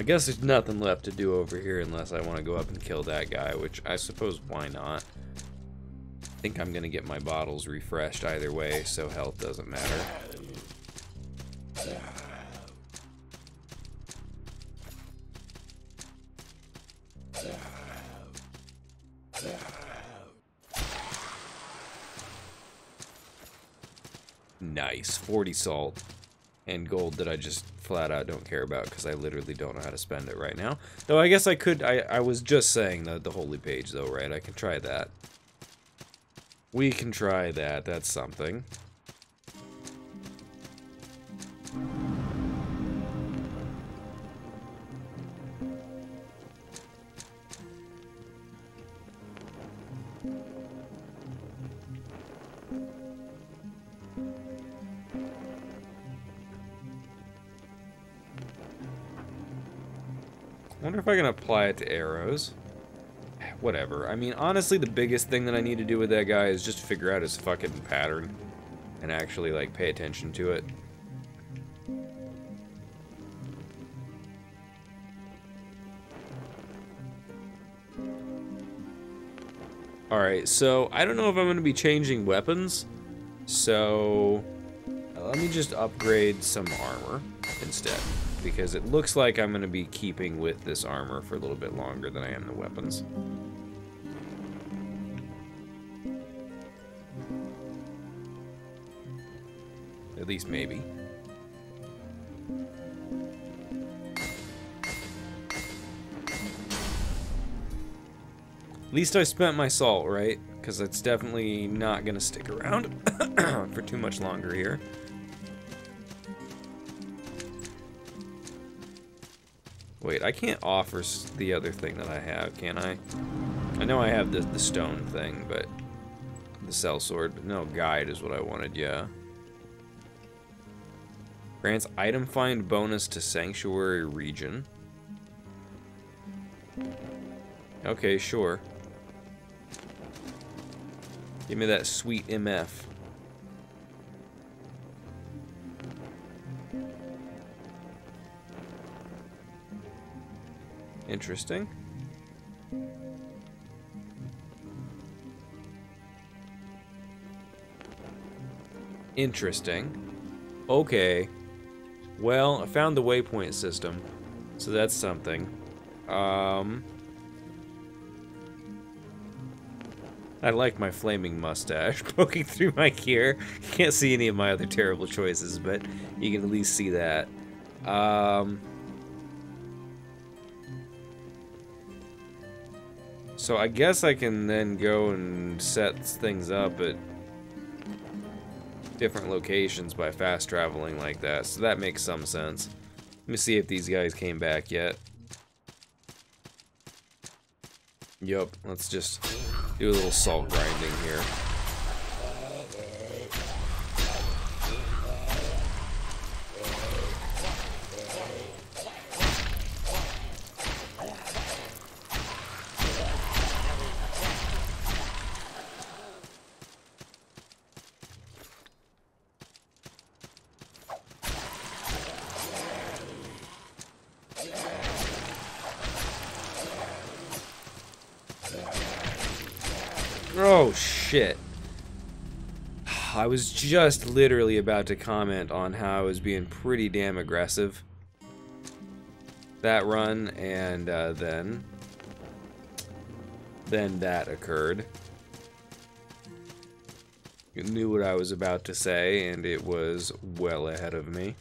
I guess there's nothing left to do over here unless I want to go up and kill that guy, which I suppose why not. I think I'm going to get my bottles refreshed either way, so health doesn't matter. Nice, 40 salt and gold that I just flat out don't care about because I literally don't know how to spend it right now. Though I guess I could, I, I was just saying the, the holy page though, right? I can try that. We can try that, that's something. To arrows. Whatever. I mean, honestly, the biggest thing that I need to do with that guy is just figure out his fucking pattern. And actually, like, pay attention to it. Alright, so I don't know if I'm going to be changing weapons. So, let me just upgrade some armor instead because it looks like I'm going to be keeping with this armor for a little bit longer than I am the weapons. At least maybe. At least I spent my salt, right? Because it's definitely not going to stick around for too much longer here. Wait, I can't offer the other thing that I have, can I? I know I have the, the stone thing, but... The sellsword, but no, guide is what I wanted, yeah. Grants item find bonus to Sanctuary region. Okay, sure. Give me that sweet MF. Interesting. Interesting. Okay. Well, I found the waypoint system, so that's something. Um, I like my flaming mustache poking through my gear. Can't see any of my other terrible choices, but you can at least see that. Um, so I guess I can then go and set things up at different locations by fast traveling like that, so that makes some sense. Let me see if these guys came back yet. Yup, let's just do a little salt grinding here. Just literally about to comment on how I was being pretty damn aggressive. That run, and uh, then... Then that occurred. You knew what I was about to say, and it was well ahead of me.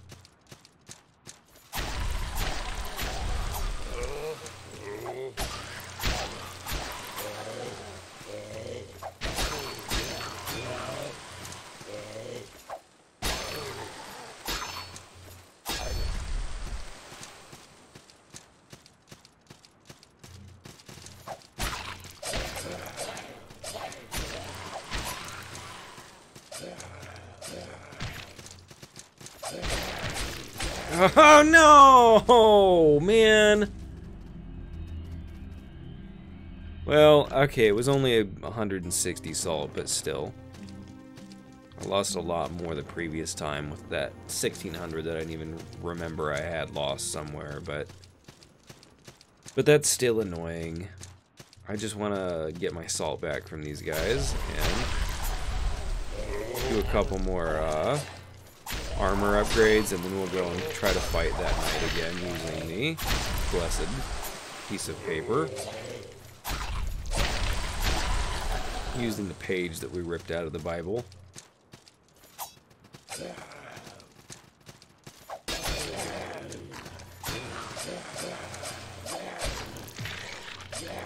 Okay, it was only 160 salt, but still. I lost a lot more the previous time with that 1600 that I didn't even remember I had lost somewhere, but... But that's still annoying. I just want to get my salt back from these guys, and... Do a couple more, uh armor upgrades, and then we'll go and try to fight that knight again using the blessed piece of paper. Using the page that we ripped out of the Bible.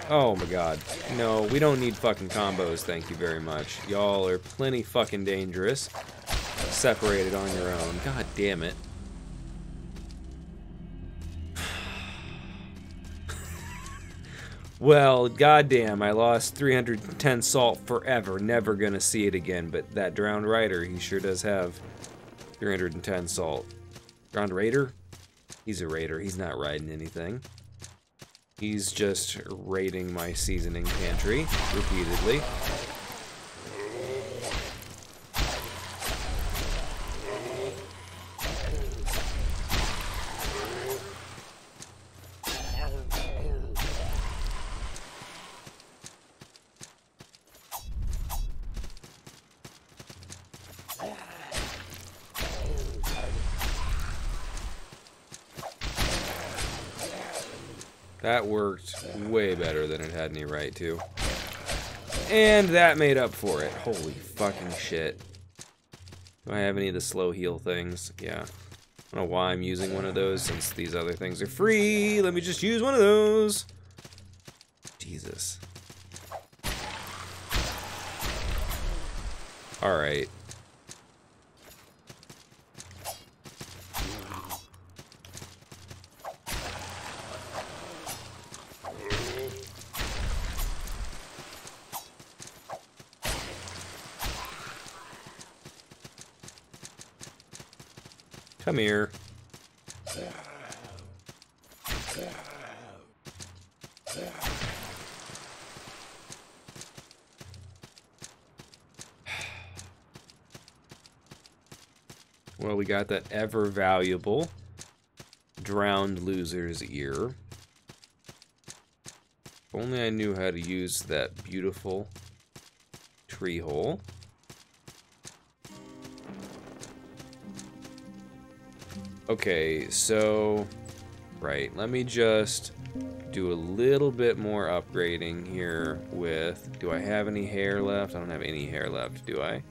Oh my god. No, we don't need fucking combos, thank you very much. Y'all are plenty fucking dangerous separated on your own. God damn it. Well, goddamn, I lost 310 salt forever. Never gonna see it again, but that drowned rider, he sure does have 310 salt. Drowned raider? He's a raider. He's not riding anything. He's just raiding my seasoning pantry repeatedly. To. And that made up for it. Holy fucking shit. Do I have any of the slow heal things? Yeah. I don't know why I'm using one of those since these other things are free. Let me just use one of those. Jesus. Alright. Come here. Well, we got that ever valuable drowned loser's ear. If only I knew how to use that beautiful tree hole. Okay, so... Right, let me just do a little bit more upgrading here with... Do I have any hair left? I don't have any hair left, do I?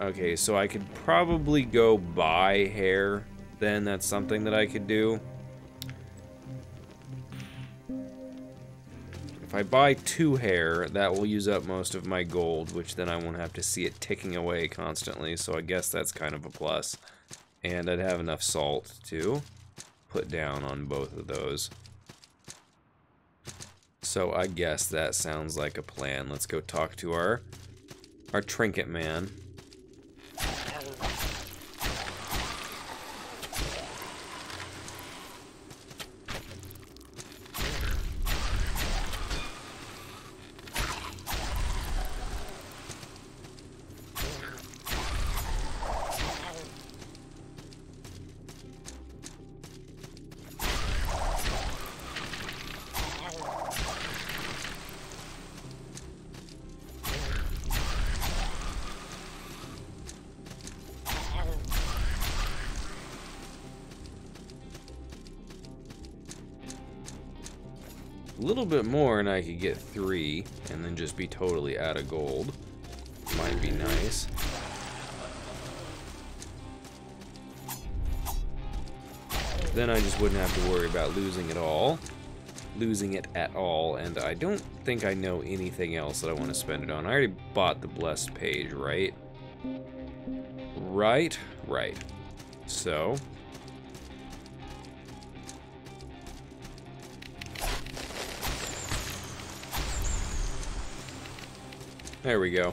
Okay, so I could probably go buy hair then. That's something that I could do. If I buy two hair, that will use up most of my gold, which then I won't have to see it ticking away constantly, so I guess that's kind of a plus. And I'd have enough salt to put down on both of those. So I guess that sounds like a plan. Let's go talk to our our trinket man. Little bit more and I could get three and then just be totally out of gold. Might be nice. Then I just wouldn't have to worry about losing it all. Losing it at all, and I don't think I know anything else that I want to spend it on. I already bought the blessed page, right? Right? Right. So, There we go.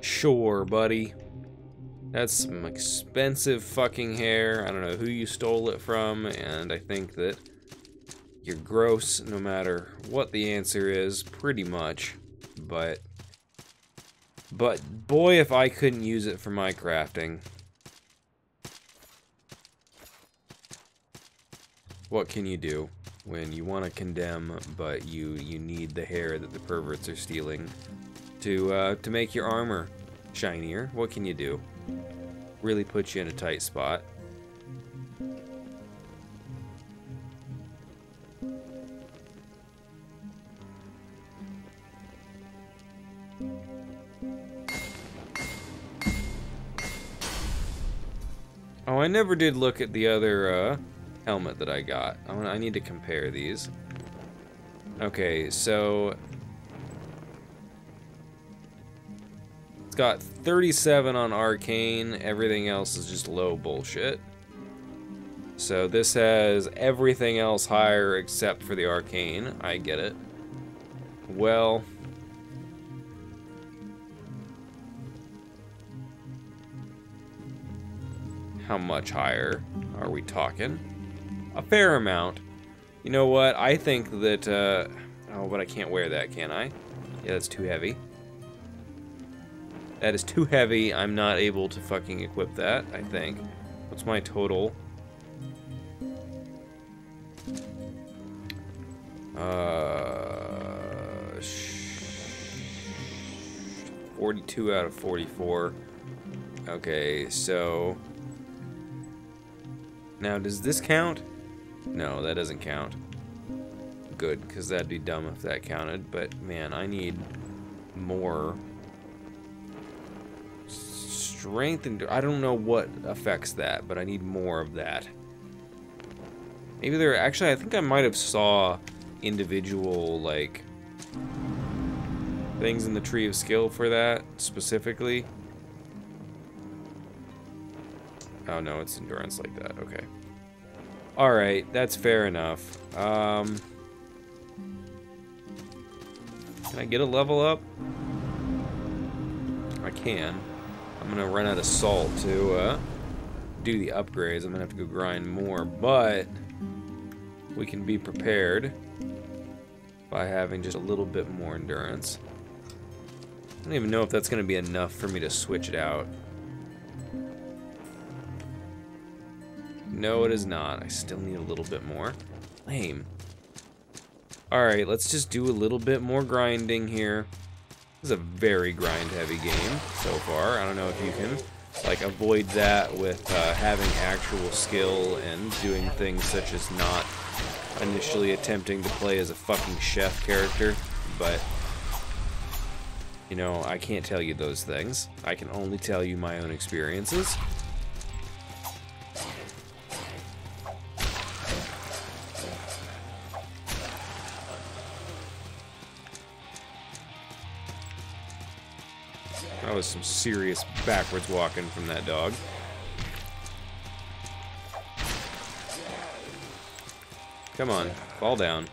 Sure, buddy. That's some expensive fucking hair. I don't know who you stole it from, and I think that you're gross no matter what the answer is, pretty much. But, but boy, if I couldn't use it for my crafting. What can you do when you want to condemn, but you you need the hair that the perverts are stealing to uh, to make your armor shinier? What can you do? Really puts you in a tight spot. Oh, I never did look at the other uh, helmet that I got. I, I need to compare these. Okay, so got 37 on Arcane. Everything else is just low bullshit. So this has everything else higher except for the Arcane. I get it. Well... How much higher are we talking? A fair amount. You know what? I think that, uh... Oh, but I can't wear that, can I? Yeah, that's too heavy. That is too heavy. I'm not able to fucking equip that, I think. What's my total? Uh, 42 out of 44. Okay, so... Now, does this count? No, that doesn't count. Good, because that'd be dumb if that counted. But, man, I need more strength and I don't know what affects that, but I need more of that. Maybe there actually I think I might have saw individual like things in the tree of skill for that specifically. Oh no, it's endurance like that. Okay. Alright, that's fair enough. Um, can I get a level up? I can. I'm gonna run out of salt to uh, do the upgrades. I'm gonna have to go grind more, but we can be prepared by having just a little bit more endurance. I don't even know if that's gonna be enough for me to switch it out. No, it is not. I still need a little bit more. Lame. Alright, let's just do a little bit more grinding here. This is a very grind-heavy game so far. I don't know if you can like avoid that with uh, having actual skill and doing things such as not initially attempting to play as a fucking chef character, but you know, I can't tell you those things. I can only tell you my own experiences. Was some serious backwards walking from that dog. Come on, fall down.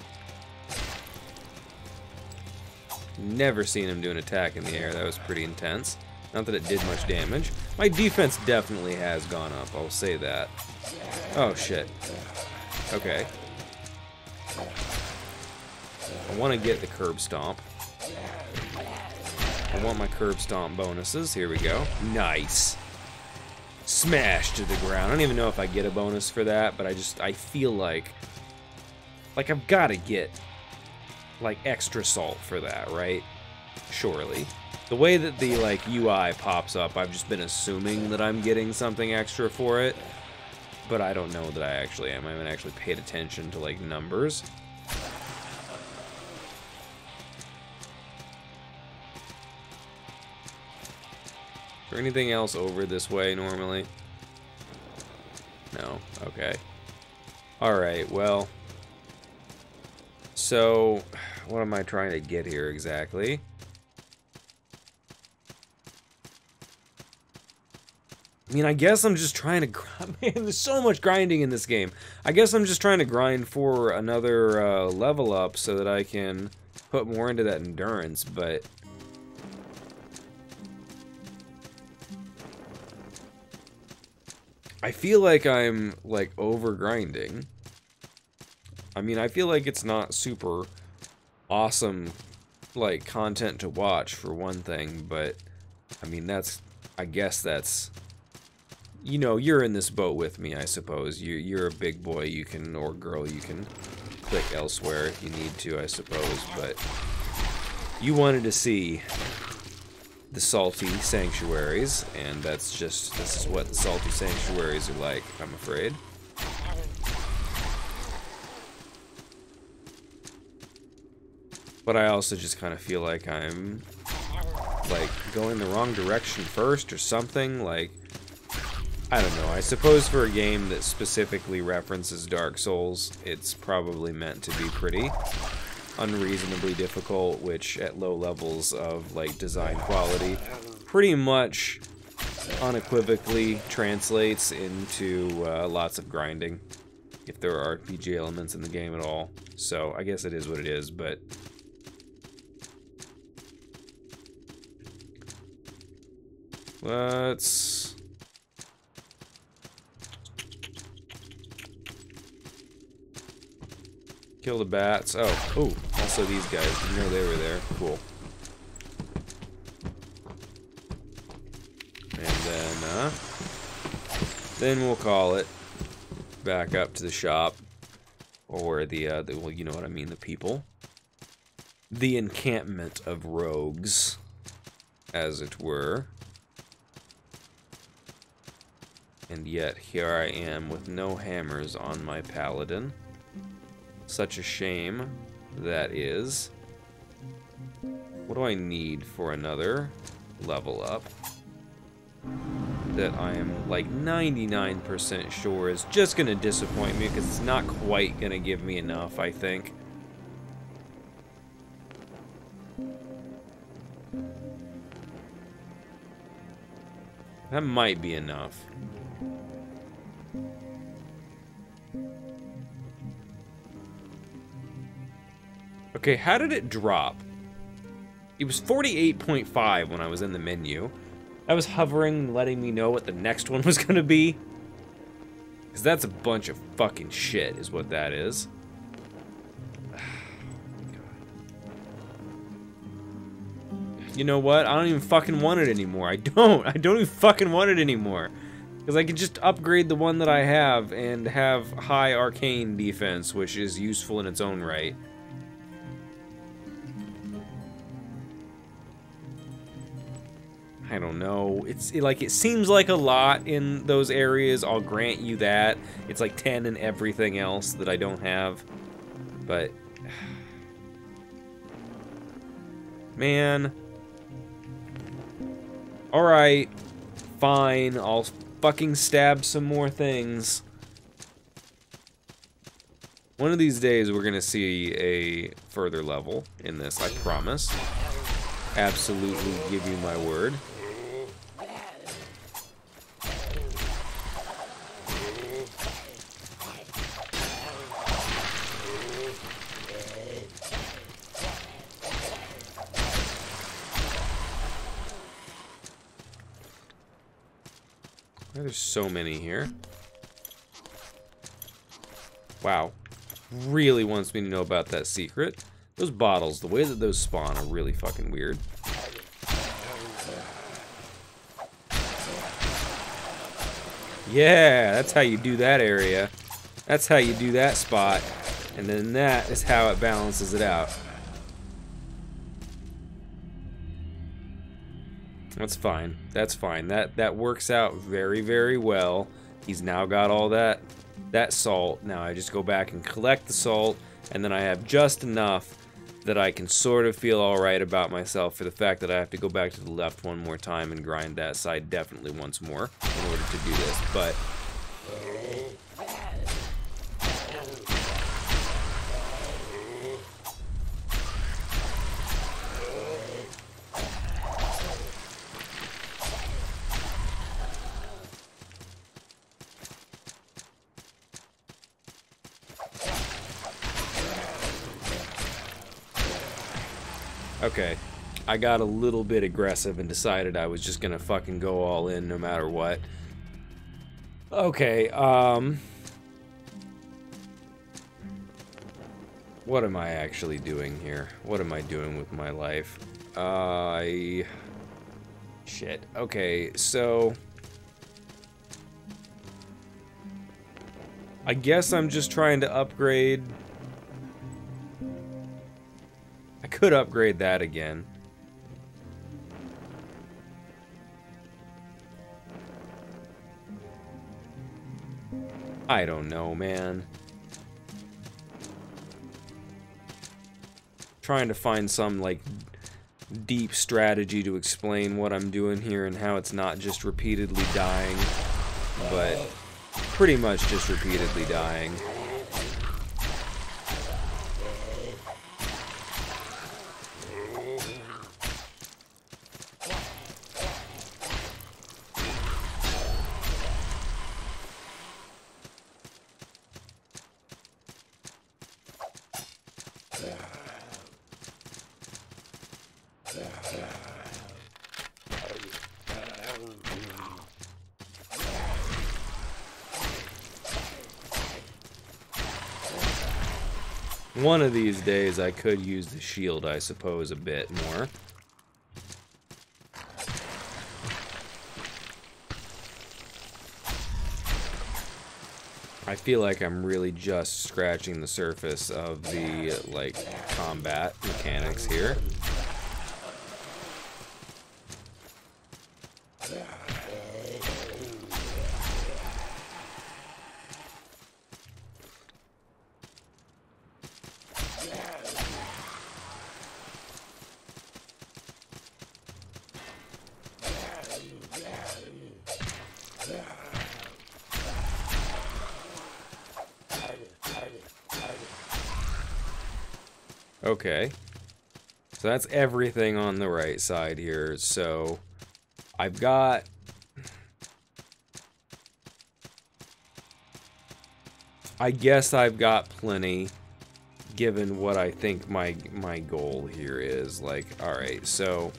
Never seen him do an attack in the air. That was pretty intense. Not that it did much damage. My defense definitely has gone up, I'll say that. Oh, shit. Okay. I want to get the curb stomp. I want my curb stomp bonuses. Here we go. Nice. Smash to the ground. I don't even know if I get a bonus for that, but I just, I feel like, like I've got to get, like, extra salt for that, right? Surely. The way that the, like, UI pops up, I've just been assuming that I'm getting something extra for it, but I don't know that I actually am. I haven't actually paid attention to, like, numbers. There anything else over this way normally? No. Okay. Alright, well. So, what am I trying to get here exactly? I mean, I guess I'm just trying to grind. Man, there's so much grinding in this game. I guess I'm just trying to grind for another uh, level up so that I can put more into that endurance, but I feel like I'm like over grinding. I mean, I feel like it's not super awesome like content to watch for one thing, but I mean, that's I guess that's you know, you're in this boat with me, I suppose. You you're a big boy, you can or girl, you can click elsewhere if you need to, I suppose, but you wanted to see the salty sanctuaries, and that's just, this is what the salty sanctuaries are like, I'm afraid. But I also just kind of feel like I'm, like, going the wrong direction first or something, like, I don't know, I suppose for a game that specifically references Dark Souls, it's probably meant to be pretty unreasonably difficult, which at low levels of like design quality pretty much unequivocally translates into uh, lots of grinding if there are RPG elements in the game at all. So I guess it is what it is, but let's Kill the bats. Oh, oh, also these guys. Didn't know they were there. Cool. And then, uh, then we'll call it back up to the shop, or the, uh, the, well, you know what I mean, the people. The encampment of rogues, as it were. And yet, here I am with no hammers on my paladin. Such a shame that is. What do I need for another level up? That I am like 99% sure is just gonna disappoint me because it's not quite gonna give me enough, I think. That might be enough. Okay, how did it drop? It was 48.5 when I was in the menu. I was hovering, letting me know what the next one was gonna be. Because that's a bunch of fucking shit, is what that is. Oh, you know what? I don't even fucking want it anymore. I don't. I don't even fucking want it anymore. Because I can just upgrade the one that I have and have high arcane defense, which is useful in its own right. It's it, like it seems like a lot in those areas. I'll grant you that. It's like 10 in everything else that I don't have. But man. All right. Fine. I'll fucking stab some more things. One of these days we're going to see a further level in this, I promise. Absolutely give you my word. There's so many here. Wow. Really wants me to know about that secret. Those bottles, the way that those spawn are really fucking weird. Yeah, that's how you do that area. That's how you do that spot. And then that is how it balances it out. That's fine. That's fine. That that works out very, very well. He's now got all that that salt. Now I just go back and collect the salt, and then I have just enough that I can sort of feel alright about myself for the fact that I have to go back to the left one more time and grind that side definitely once more in order to do this. But I got a little bit aggressive and decided I was just gonna fucking go all in no matter what. Okay, um... What am I actually doing here? What am I doing with my life? Uh, I... Shit. Okay, so... I guess I'm just trying to upgrade I could upgrade that again. I don't know, man. Trying to find some, like, deep strategy to explain what I'm doing here and how it's not just repeatedly dying, but pretty much just repeatedly dying. One of these days I could use the shield, I suppose, a bit more. I feel like I'm really just scratching the surface of the, like, combat mechanics here. that's everything on the right side here. So I've got I guess I've got plenty given what I think my my goal here is. Like, all right, so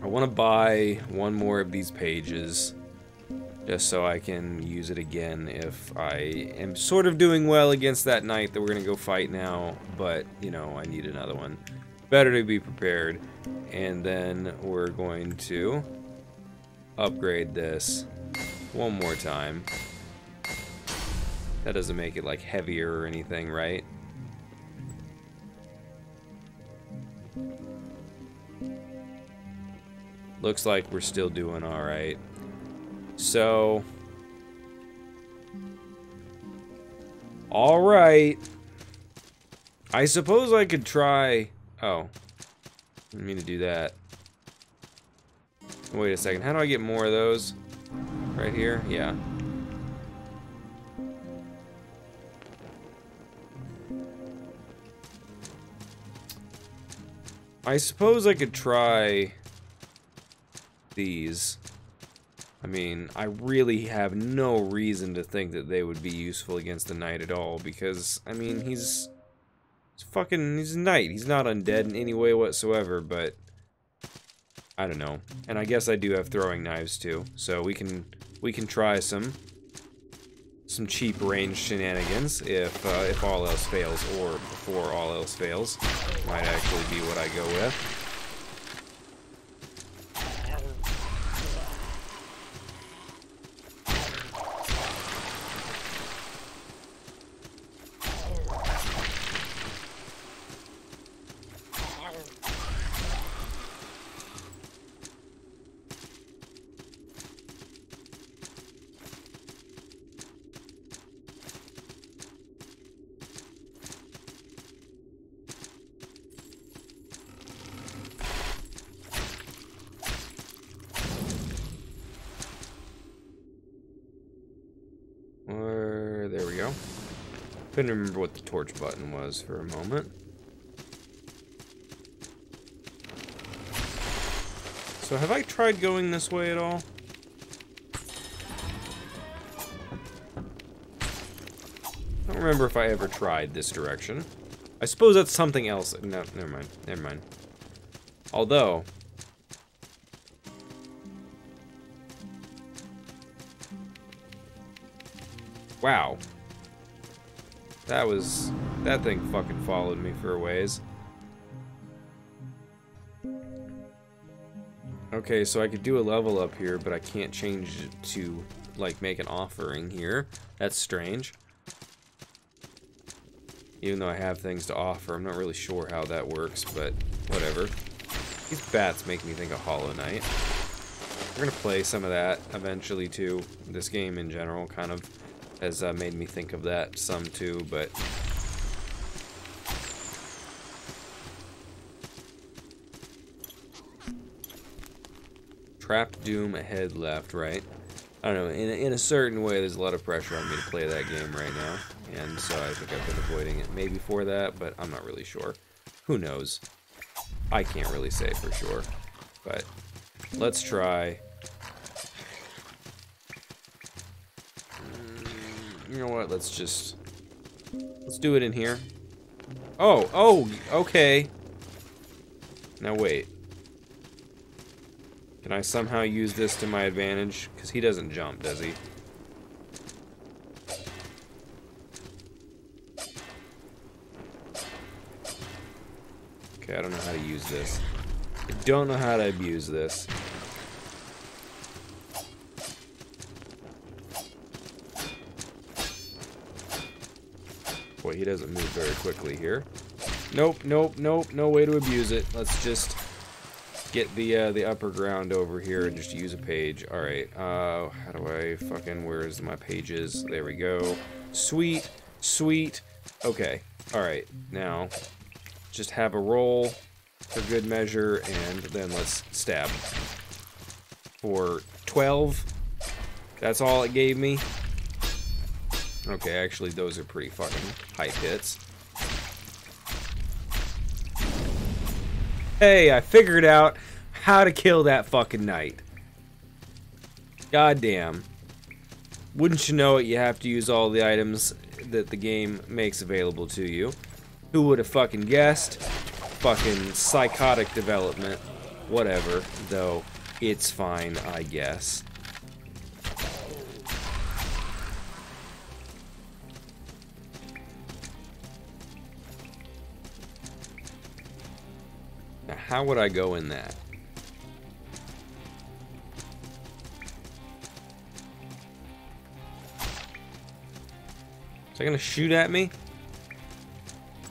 I want to buy one more of these pages just so I can use it again if I am sort of doing well against that knight that we're going to go fight now, but, you know, I need another one. Better to be prepared. And then we're going to upgrade this one more time. That doesn't make it, like, heavier or anything, right? Looks like we're still doing alright. So... Alright. I suppose I could try... Oh. I didn't mean to do that. Wait a second. How do I get more of those? Right here? Yeah. I suppose I could try these. I mean, I really have no reason to think that they would be useful against the knight at all, because, I mean, he's, he's fucking, he's a knight. He's not undead in any way whatsoever, but, I don't know. And I guess I do have throwing knives, too, so we can, we can try some, some cheap range shenanigans if, uh, if all else fails, or before all else fails. Might actually be what I go with. Couldn't remember what the torch was for a moment. So have I tried going this way at all? I don't remember if I ever tried this direction. I suppose that's something else. No, never mind. Never mind. Although... Wow. That was... That thing fucking followed me for a ways. Okay, so I could do a level up here, but I can't change it to, like, make an offering here. That's strange. Even though I have things to offer, I'm not really sure how that works, but whatever. These bats make me think of Hollow Knight. We're gonna play some of that eventually, too. This game in general kind of has uh, made me think of that some too, but... Trap Doom ahead, left, right. I don't know, in a, in a certain way there's a lot of pressure on me to play that game right now, and so I think I've been avoiding it maybe for that, but I'm not really sure. Who knows? I can't really say for sure, but let's try mm, you know what? Let's just... Let's do it in here. Oh, oh, okay. Now wait. Can I somehow use this to my advantage? Because he doesn't jump, does he? Okay, I don't know how to use this. I don't know how to abuse this. Boy, he doesn't move very quickly here. Nope, nope, nope, no way to abuse it. Let's just get the uh, the upper ground over here and just use a page. All right, uh, how do I fucking, where's my pages? There we go. Sweet, sweet. Okay, all right, now just have a roll for good measure and then let's stab. For 12, that's all it gave me. Okay, actually, those are pretty fucking high hits. Hey, I figured out how to kill that fucking knight. God damn. Wouldn't you know it, you have to use all the items that the game makes available to you. Who would have fucking guessed? Fucking psychotic development. Whatever, though. It's fine, I guess. How would I go in that? Is that gonna shoot at me?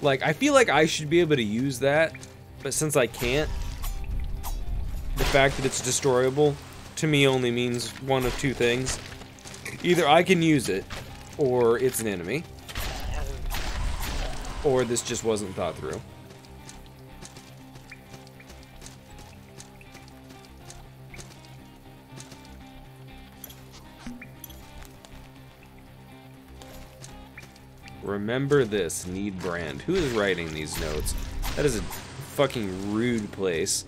Like, I feel like I should be able to use that, but since I can't, the fact that it's destroyable to me only means one of two things. Either I can use it, or it's an enemy, or this just wasn't thought through. Remember this, need brand. Who is writing these notes? That is a fucking rude place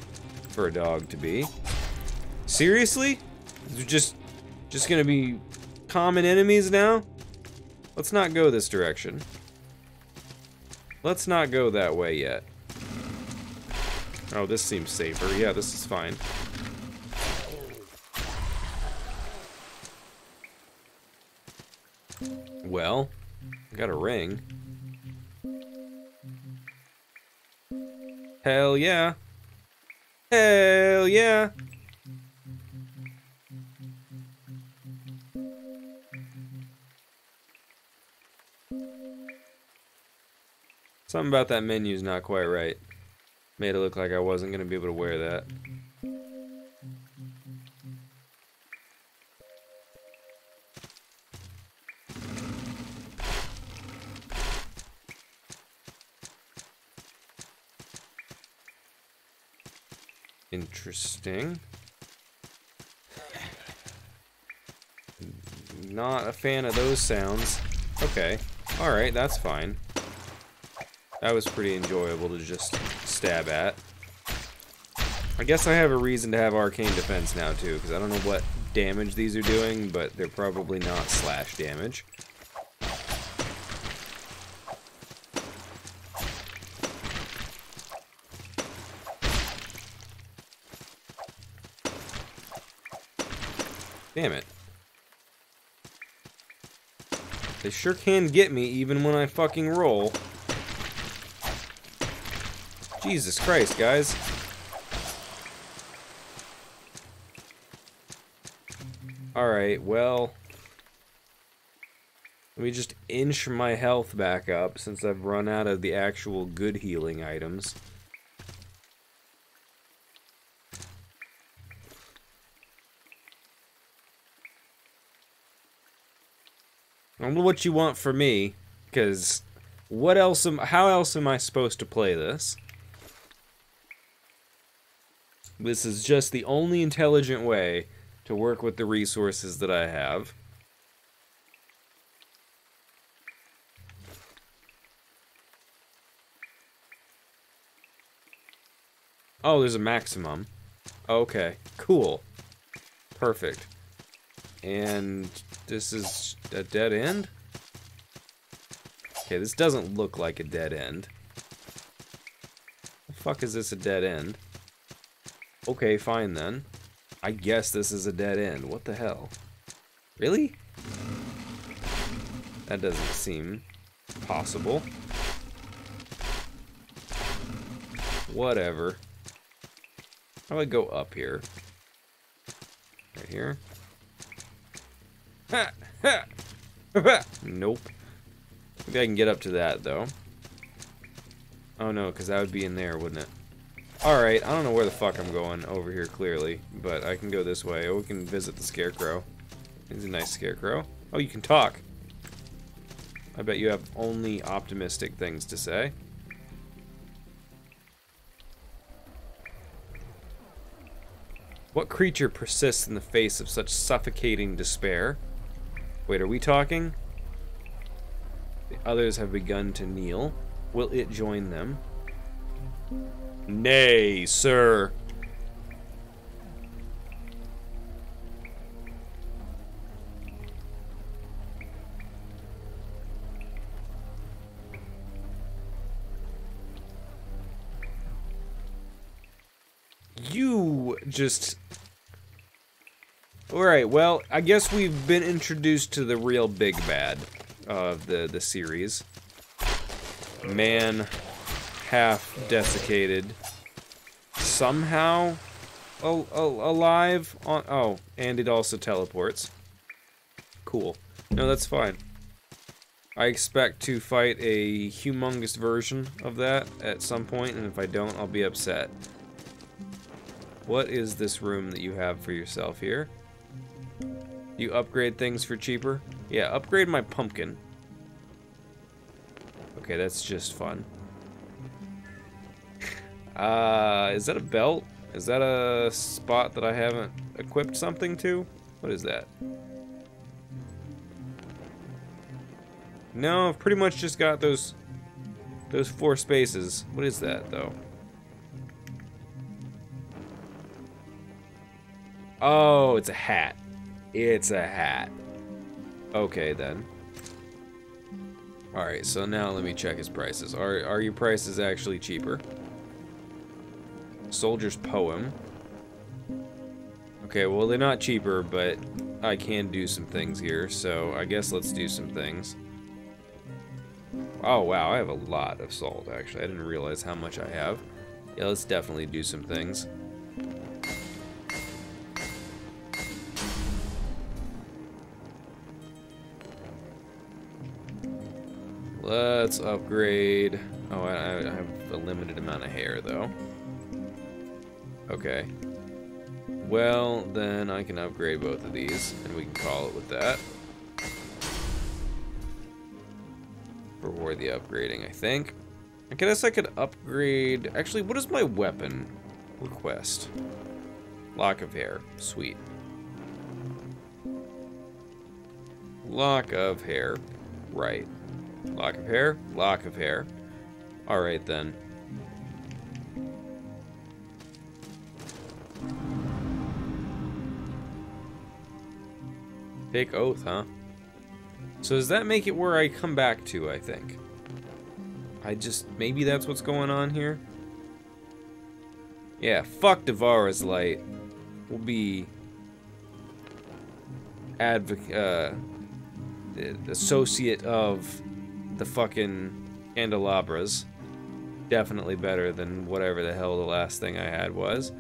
for a dog to be. Seriously? Just, just gonna be common enemies now? Let's not go this direction. Let's not go that way yet. Oh, this seems safer. Yeah, this is fine. Well, got a ring. Hell yeah. Hell yeah. Something about that menu's not quite right. Made it look like I wasn't going to be able to wear that. Interesting. Not a fan of those sounds. Okay. Alright, that's fine. That was pretty enjoyable to just stab at. I guess I have a reason to have arcane defense now too, because I don't know what damage these are doing, but they're probably not slash damage. Damn it. They sure can get me even when I fucking roll. Jesus Christ, guys. Alright, well... Let me just inch my health back up since I've run out of the actual good healing items. I don't know what you want for me, because what else am, how else am I supposed to play this? This is just the only intelligent way to work with the resources that I have. Oh, there's a maximum. Okay, cool. Perfect. And this is a dead end? Okay, this doesn't look like a dead end. The fuck is this a dead end? Okay, fine then. I guess this is a dead end. What the hell? Really? That doesn't seem possible. Whatever. How do I go up here? Right here? Nope. Maybe I can get up to that, though. Oh no, because that would be in there, wouldn't it? Alright, I don't know where the fuck I'm going over here clearly, but I can go this way. We can visit the scarecrow. He's a nice scarecrow. Oh, you can talk. I bet you have only optimistic things to say. What creature persists in the face of such suffocating despair? Wait, are we talking? The others have begun to kneel. Will it join them? Nay, sir. You just Alright, well, I guess we've been introduced to the real big bad of the, the series. Man half desiccated. Somehow al al alive on... Oh, and it also teleports. Cool. No, that's fine. I expect to fight a humongous version of that at some point, and if I don't, I'll be upset. What is this room that you have for yourself here? You upgrade things for cheaper? Yeah, upgrade my pumpkin. Okay, that's just fun. Uh, is that a belt? Is that a spot that I haven't equipped something to? What is that? No, I've pretty much just got those those four spaces. What is that, though? Oh, it's a hat. It's a hat. Okay, then. Alright, so now let me check his prices. Are, are your prices actually cheaper? Soldier's Poem. Okay, well, they're not cheaper, but I can do some things here, so I guess let's do some things. Oh, wow, I have a lot of salt, actually. I didn't realize how much I have. Yeah, let's definitely do some things. Let's upgrade. Oh, I, I have a limited amount of hair, though. Okay. Well, then I can upgrade both of these, and we can call it with that. For the upgrading, I think. I guess I could upgrade... Actually, what is my weapon request? Lock of hair. Sweet. Lock of hair. Right. Lock of hair. Lock of hair. Alright, then. Fake oath, huh? So does that make it where I come back to, I think? I just... Maybe that's what's going on here? Yeah, fuck Devara's Light. We'll be... Advocate... Uh... Associate of the fucking candelabras. Definitely better than whatever the hell the last thing I had was.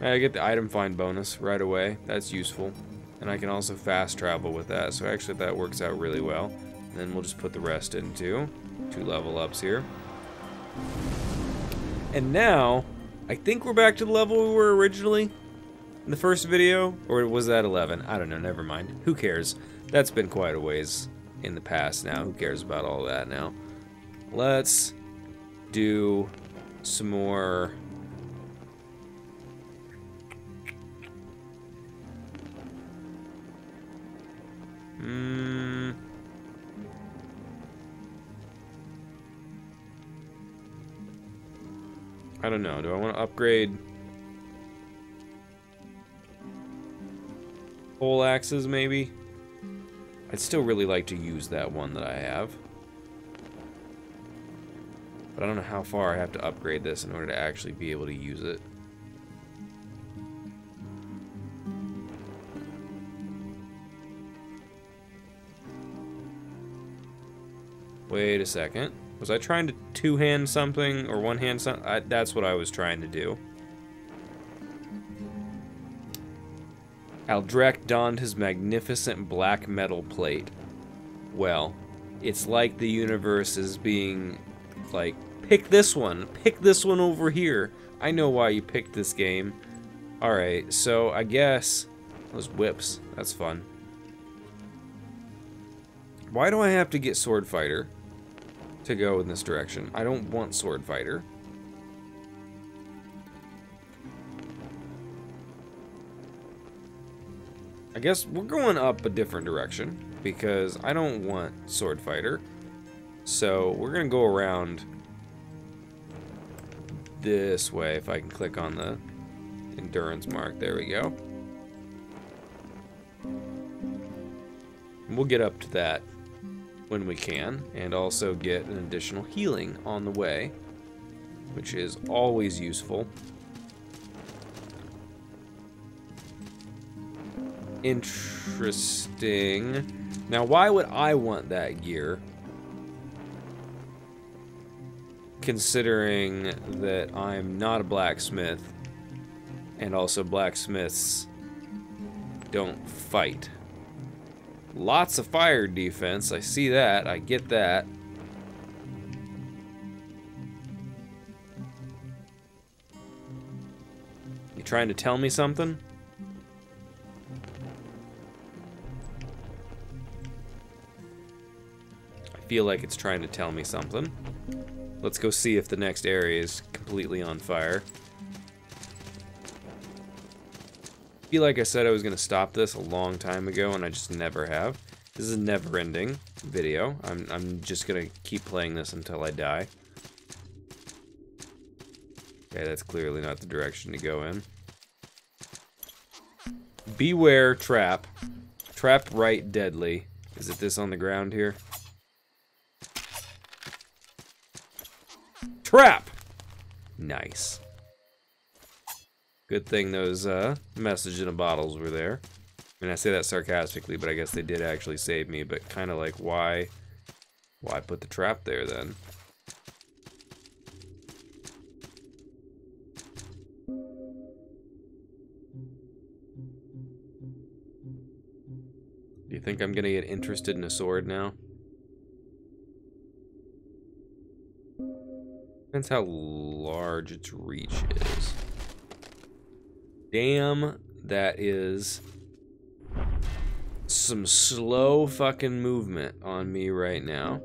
I get the item find bonus right away. That's useful. And I can also fast travel with that. So actually that works out really well. And then we'll just put the rest into two level ups here. And now, I think we're back to the level we were originally in the first video. Or was that 11? I don't know, never mind. Who cares? That's been quite a ways in the past now. Who cares about all that now? Let's do some more Hmm. I don't know. Do I want to upgrade pole axes, maybe? I'd still really like to use that one that I have. But I don't know how far I have to upgrade this in order to actually be able to use it. Wait a second. Was I trying to two-hand something or one-hand something? That's what I was trying to do. Aldrich donned his magnificent black metal plate. Well, it's like the universe is being like, pick this one, pick this one over here. I know why you picked this game. Alright, so I guess those whips, that's fun. Why do I have to get Sword Fighter? to go in this direction. I don't want Sword Fighter. I guess we're going up a different direction because I don't want Sword Fighter. So we're to go around this way if I can click on the endurance mark. There we go. We'll get up to that when we can, and also get an additional healing on the way, which is always useful. Interesting. Now, why would I want that gear? Considering that I'm not a blacksmith, and also blacksmiths don't fight. Lots of fire defense. I see that. I get that. You trying to tell me something? Feel like it's trying to tell me something. Let's go see if the next area is completely on fire. feel like I said I was going to stop this a long time ago, and I just never have. This is a never-ending video. I'm, I'm just going to keep playing this until I die. Okay, that's clearly not the direction to go in. Beware trap. Trap right deadly. Is it this on the ground here? Trap! Nice. Good thing those uh, message in a bottles were there. I mean, I say that sarcastically, but I guess they did actually save me. But kind of like, why, why put the trap there then? Do you think I'm gonna get interested in a sword now? Depends how large its reach is. Damn, that is some slow fucking movement on me right now.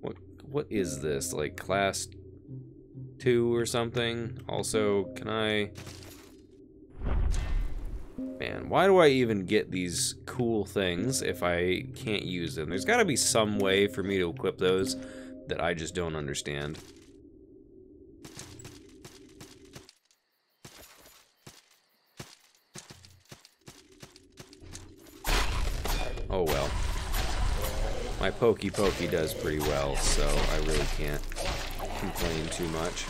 What what is this? Like class 2 or something? Also, can I Why do I even get these cool things if I can't use them? There's got to be some way for me to equip those that I just don't understand. Oh well. My Pokey Pokey does pretty well, so I really can't complain too much.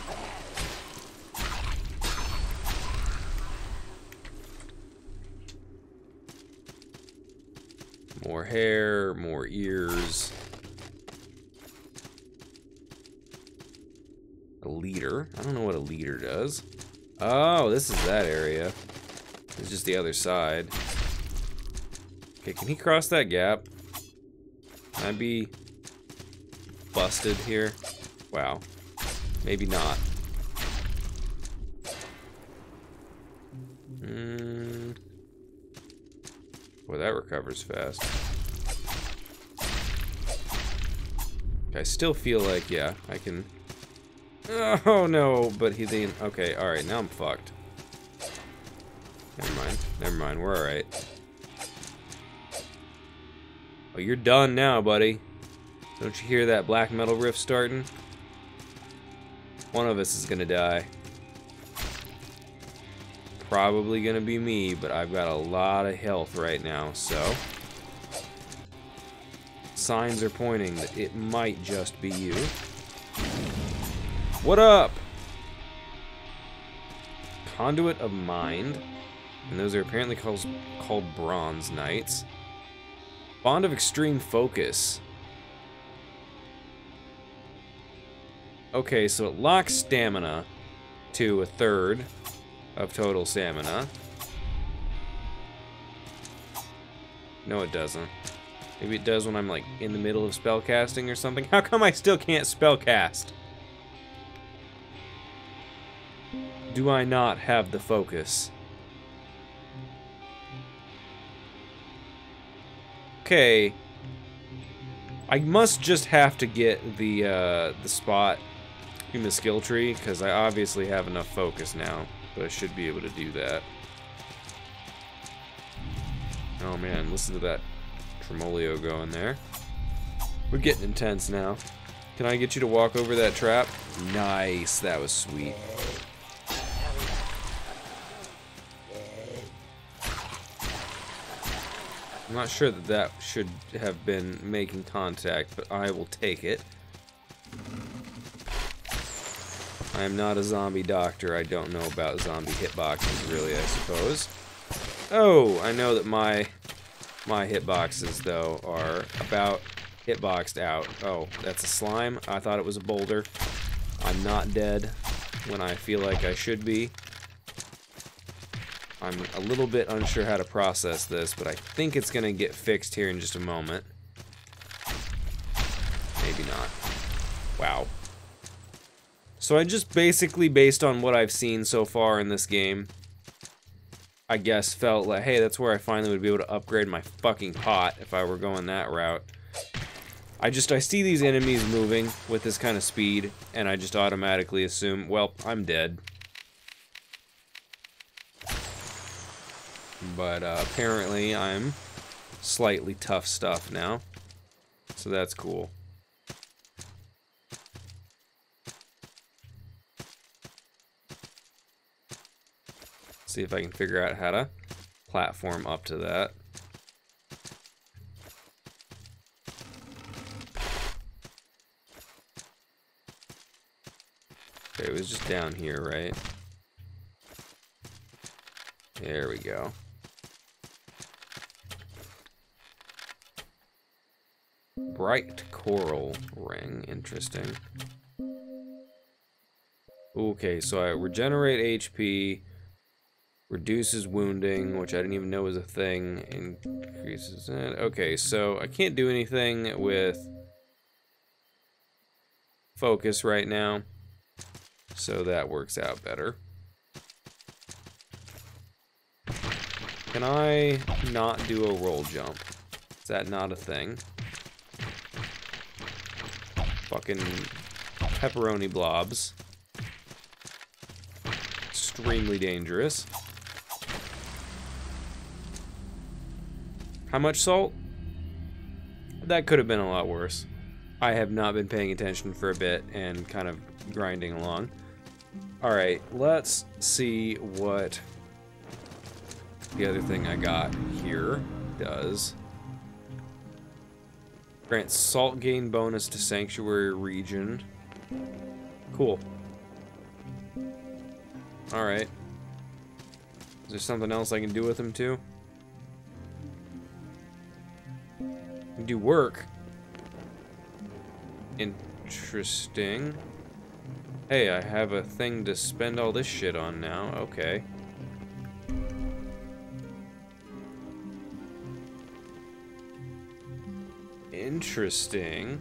More hair, more ears. A leader. I don't know what a leader does. Oh, this is that area. It's just the other side. Okay, can he cross that gap? Can I be busted here? Wow. Maybe not. Hmm. Boy, that recovers fast. I still feel like, yeah, I can... Oh, no, but he then... Okay, alright, now I'm fucked. Never mind, never mind, we're alright. Oh, you're done now, buddy. Don't you hear that black metal riff starting? One of us is gonna die probably to be me, but I've got a lot of health right now, so... Signs are pointing that it might just be you. What up? Conduit of Mind. And those are apparently called, called Bronze Knights. Bond of Extreme Focus. Okay, so it locks stamina to a third of total stamina. No, it doesn't. Maybe it does when I'm like in the middle of spell casting or something. How come I still can't spell cast? Do I not have the focus? Okay. I must just have to get the uh, the spot in the skill tree because I obviously have enough focus now but I should be able to do that. Oh man, listen to that Tremolo going there. We're getting intense now. Can I get you to walk over that trap? Nice, that was sweet. I'm not sure that that should have been making contact, but I will take it. I am not a zombie doctor. I don't know about zombie hitboxes, really, I suppose. Oh, I know that my my hitboxes, though, are about hitboxed out. Oh, that's a slime. I thought it was a boulder. I'm not dead when I feel like I should be. I'm a little bit unsure how to process this, but I think it's going to get fixed here in just a moment. Maybe not. Wow. So I just basically, based on what I've seen so far in this game, I guess felt like, hey, that's where I finally would be able to upgrade my fucking pot if I were going that route. I just, I see these enemies moving with this kind of speed, and I just automatically assume, well, I'm dead. But uh, apparently I'm slightly tough stuff now. So that's cool. See if I can figure out how to platform up to that. Okay, it was just down here, right? There we go. Bright coral ring, interesting. Okay, so I regenerate HP, reduces wounding, which I didn't even know was a thing, increases it. Okay, so I can't do anything with focus right now, so that works out better. Can I not do a roll jump? Is that not a thing? Fucking pepperoni blobs. Extremely dangerous. How much salt? That could have been a lot worse. I have not been paying attention for a bit and kind of grinding along. Alright, let's see what the other thing I got here does. Grants salt gain bonus to sanctuary region. Cool. Alright. Is there something else I can do with them too? Do work. Interesting. Hey, I have a thing to spend all this shit on now. Okay. Interesting.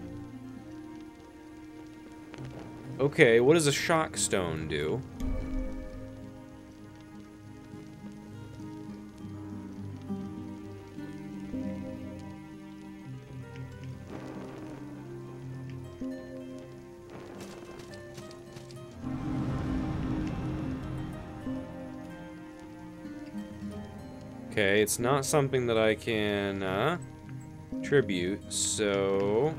Okay, what does a shock stone do? It's not something that I can uh, tribute, so...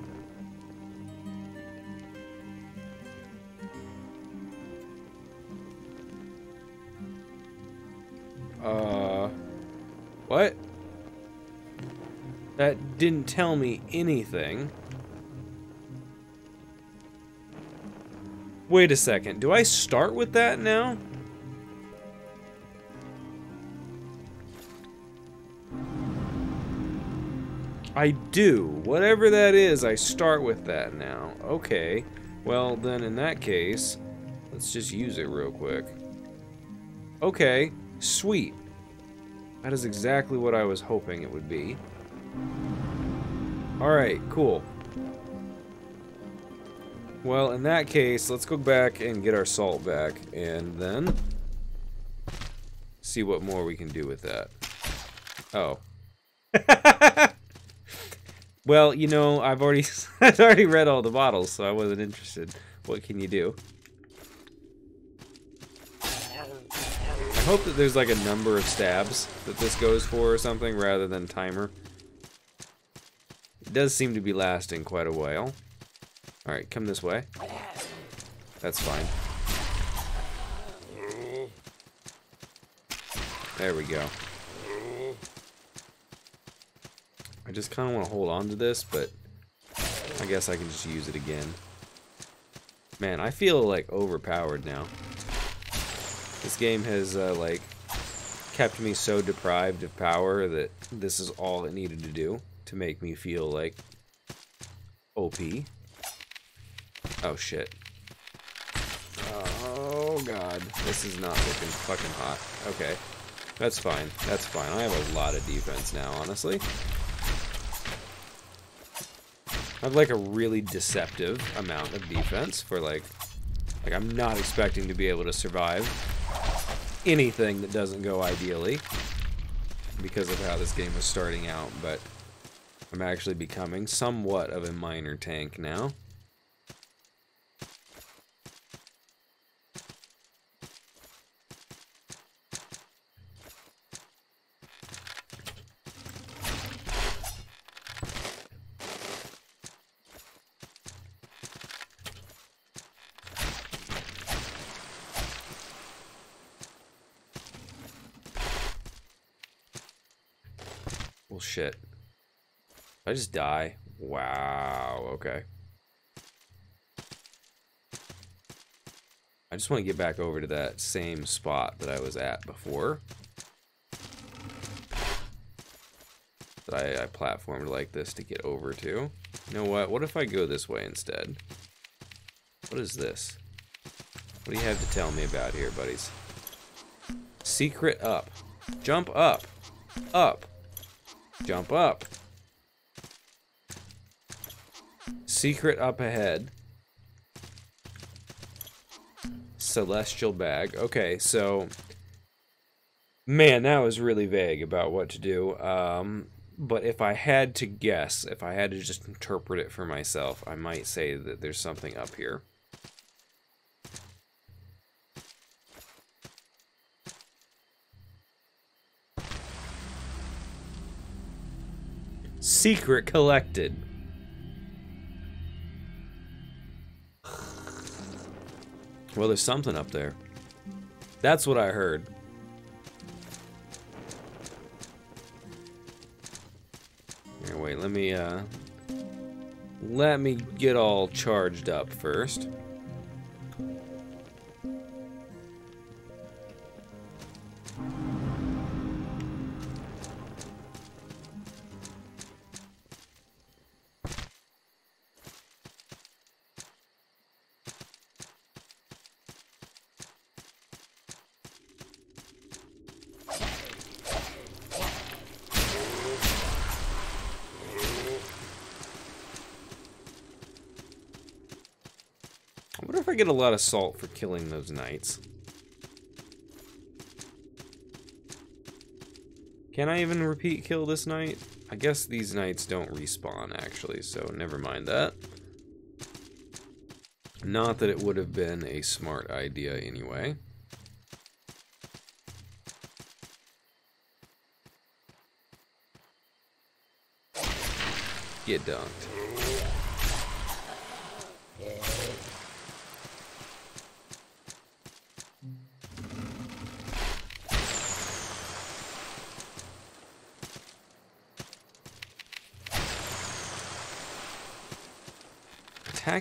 Uh... What? That didn't tell me anything. Wait a second, do I start with that now? I do. Whatever that is, I start with that now. Okay. Well, then in that case, let's just use it real quick. Okay. Sweet. That is exactly what I was hoping it would be. Alright, cool. Well, in that case, let's go back and get our salt back, and then see what more we can do with that. Oh. Well, you know, I've already I've already read all the bottles, so I wasn't interested. What can you do? I hope that there's like a number of stabs that this goes for or something rather than timer. It does seem to be lasting quite a while. Alright, come this way. That's fine. There we go. I just kind of want to hold on to this, but I guess I can just use it again. Man, I feel like overpowered now. This game has uh, like kept me so deprived of power that this is all it needed to do to make me feel like OP. Oh shit. Oh god, this is not looking fucking hot. Okay, that's fine. That's fine. I have a lot of defense now, honestly. I have like a really deceptive amount of defense for like, like I'm not expecting to be able to survive anything that doesn't go ideally because of how this game was starting out, but I'm actually becoming somewhat of a minor tank now. Well, shit. I just die? Wow, okay. I just want to get back over to that same spot that I was at before. That I, I platformed like this to get over to. You know what? What if I go this way instead? What is this? What do you have to tell me about here, buddies? Secret up. Jump up. Up. Jump up. Secret up ahead. Celestial bag. Okay, so... Man, that was really vague about what to do. Um, but if I had to guess, if I had to just interpret it for myself, I might say that there's something up here. Secret collected. Well, there's something up there. That's what I heard. Here, wait, let me, uh... Let me get all charged up first. A lot of salt for killing those knights. Can I even repeat kill this knight? I guess these knights don't respawn, actually, so never mind that. Not that it would have been a smart idea anyway. Get dunked.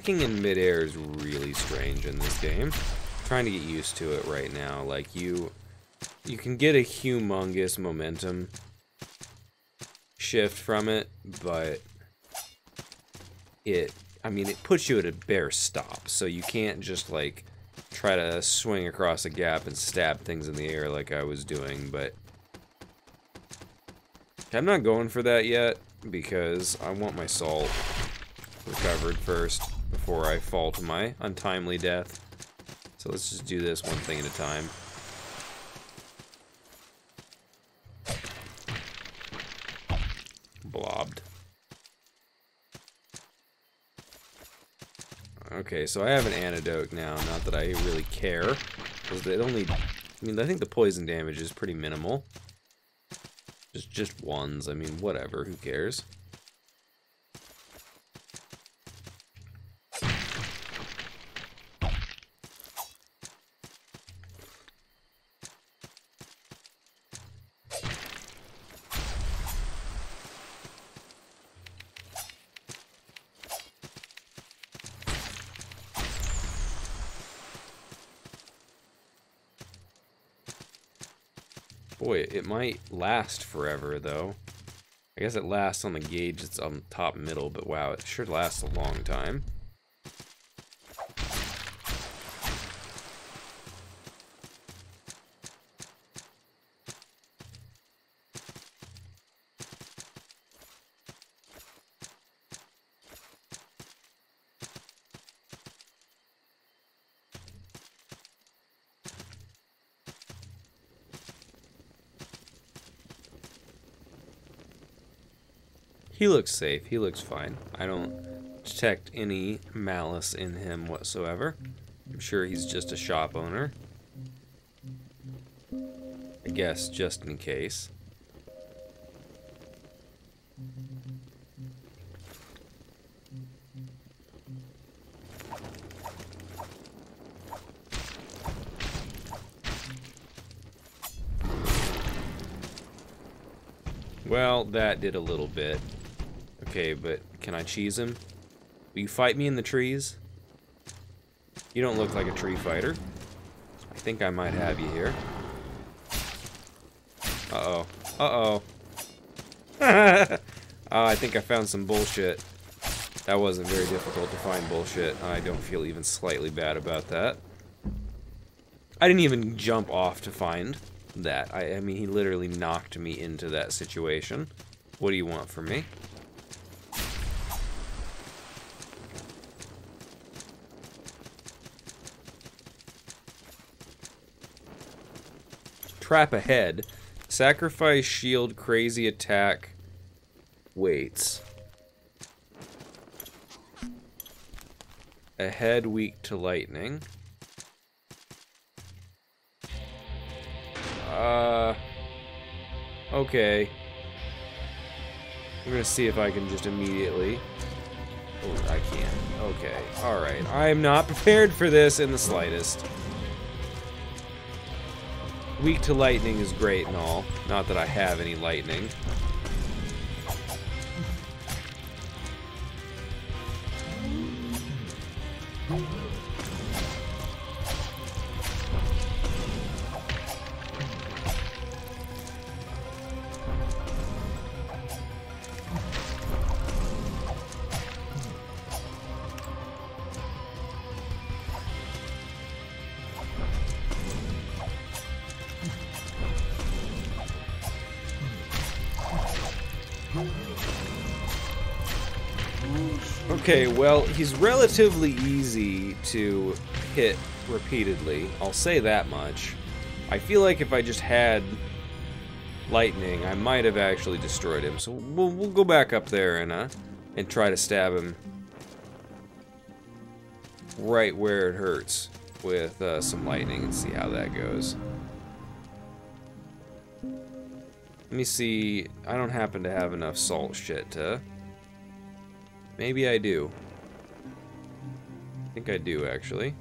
Attacking in midair is really strange in this game. I'm trying to get used to it right now. Like, you... You can get a humongous momentum shift from it, but it, I mean, it puts you at a bare stop, so you can't just, like, try to swing across a gap and stab things in the air like I was doing, but I'm not going for that yet, because I want my salt recovered first before I fall to my untimely death. So let's just do this one thing at a time. Blobbed. Okay, so I have an antidote now, not that I really care. Because it only... I mean, I think the poison damage is pretty minimal. Just, just ones, I mean, whatever, who cares? Boy, it might last forever, though. I guess it lasts on the gauge it's on top middle, but wow, it sure lasts a long time. He looks safe. He looks fine. I don't detect any malice in him whatsoever. I'm sure he's just a shop owner. I guess, just in case. Well, that did a little bit. Okay, but can I cheese him? Will you fight me in the trees? You don't look like a tree fighter. I think I might have you here. Uh-oh. Uh-oh. oh, I think I found some bullshit. That wasn't very difficult to find bullshit. I don't feel even slightly bad about that. I didn't even jump off to find that. I, I mean, he literally knocked me into that situation. What do you want from me? Trap ahead. Sacrifice shield, crazy attack, weights. Ahead weak to lightning. Uh, okay. I'm gonna see if I can just immediately... Oh, I can't. Okay, alright. I'm not prepared for this in the slightest. Weak to lightning is great and all. Not that I have any lightning. He's relatively easy to hit repeatedly. I'll say that much. I feel like if I just had lightning, I might have actually destroyed him. So we'll, we'll go back up there and uh, and try to stab him right where it hurts with uh, some lightning and see how that goes. Let me see. I don't happen to have enough salt shit to Maybe I do. I think I do, actually.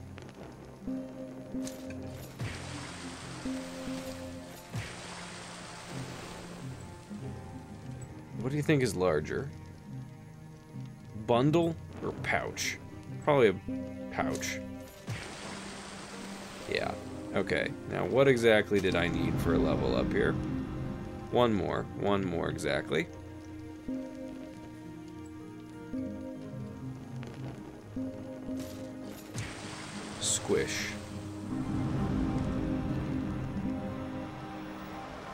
What do you think is larger? Bundle or pouch? Probably a pouch. Yeah. Okay. Now, what exactly did I need for a level up here? One more. One more, exactly.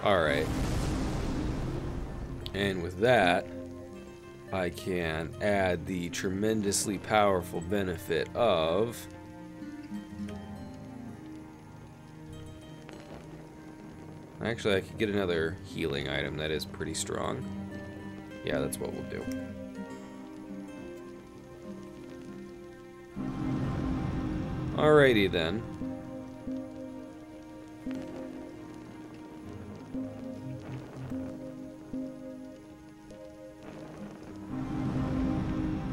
Alright. And with that, I can add the tremendously powerful benefit of... Actually, I could get another healing item that is pretty strong. Yeah, that's what we'll do. Alrighty then.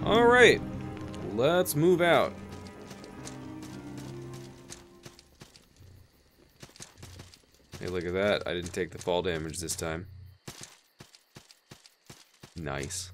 Alright, let's move out. Hey, look at that. I didn't take the fall damage this time. Nice.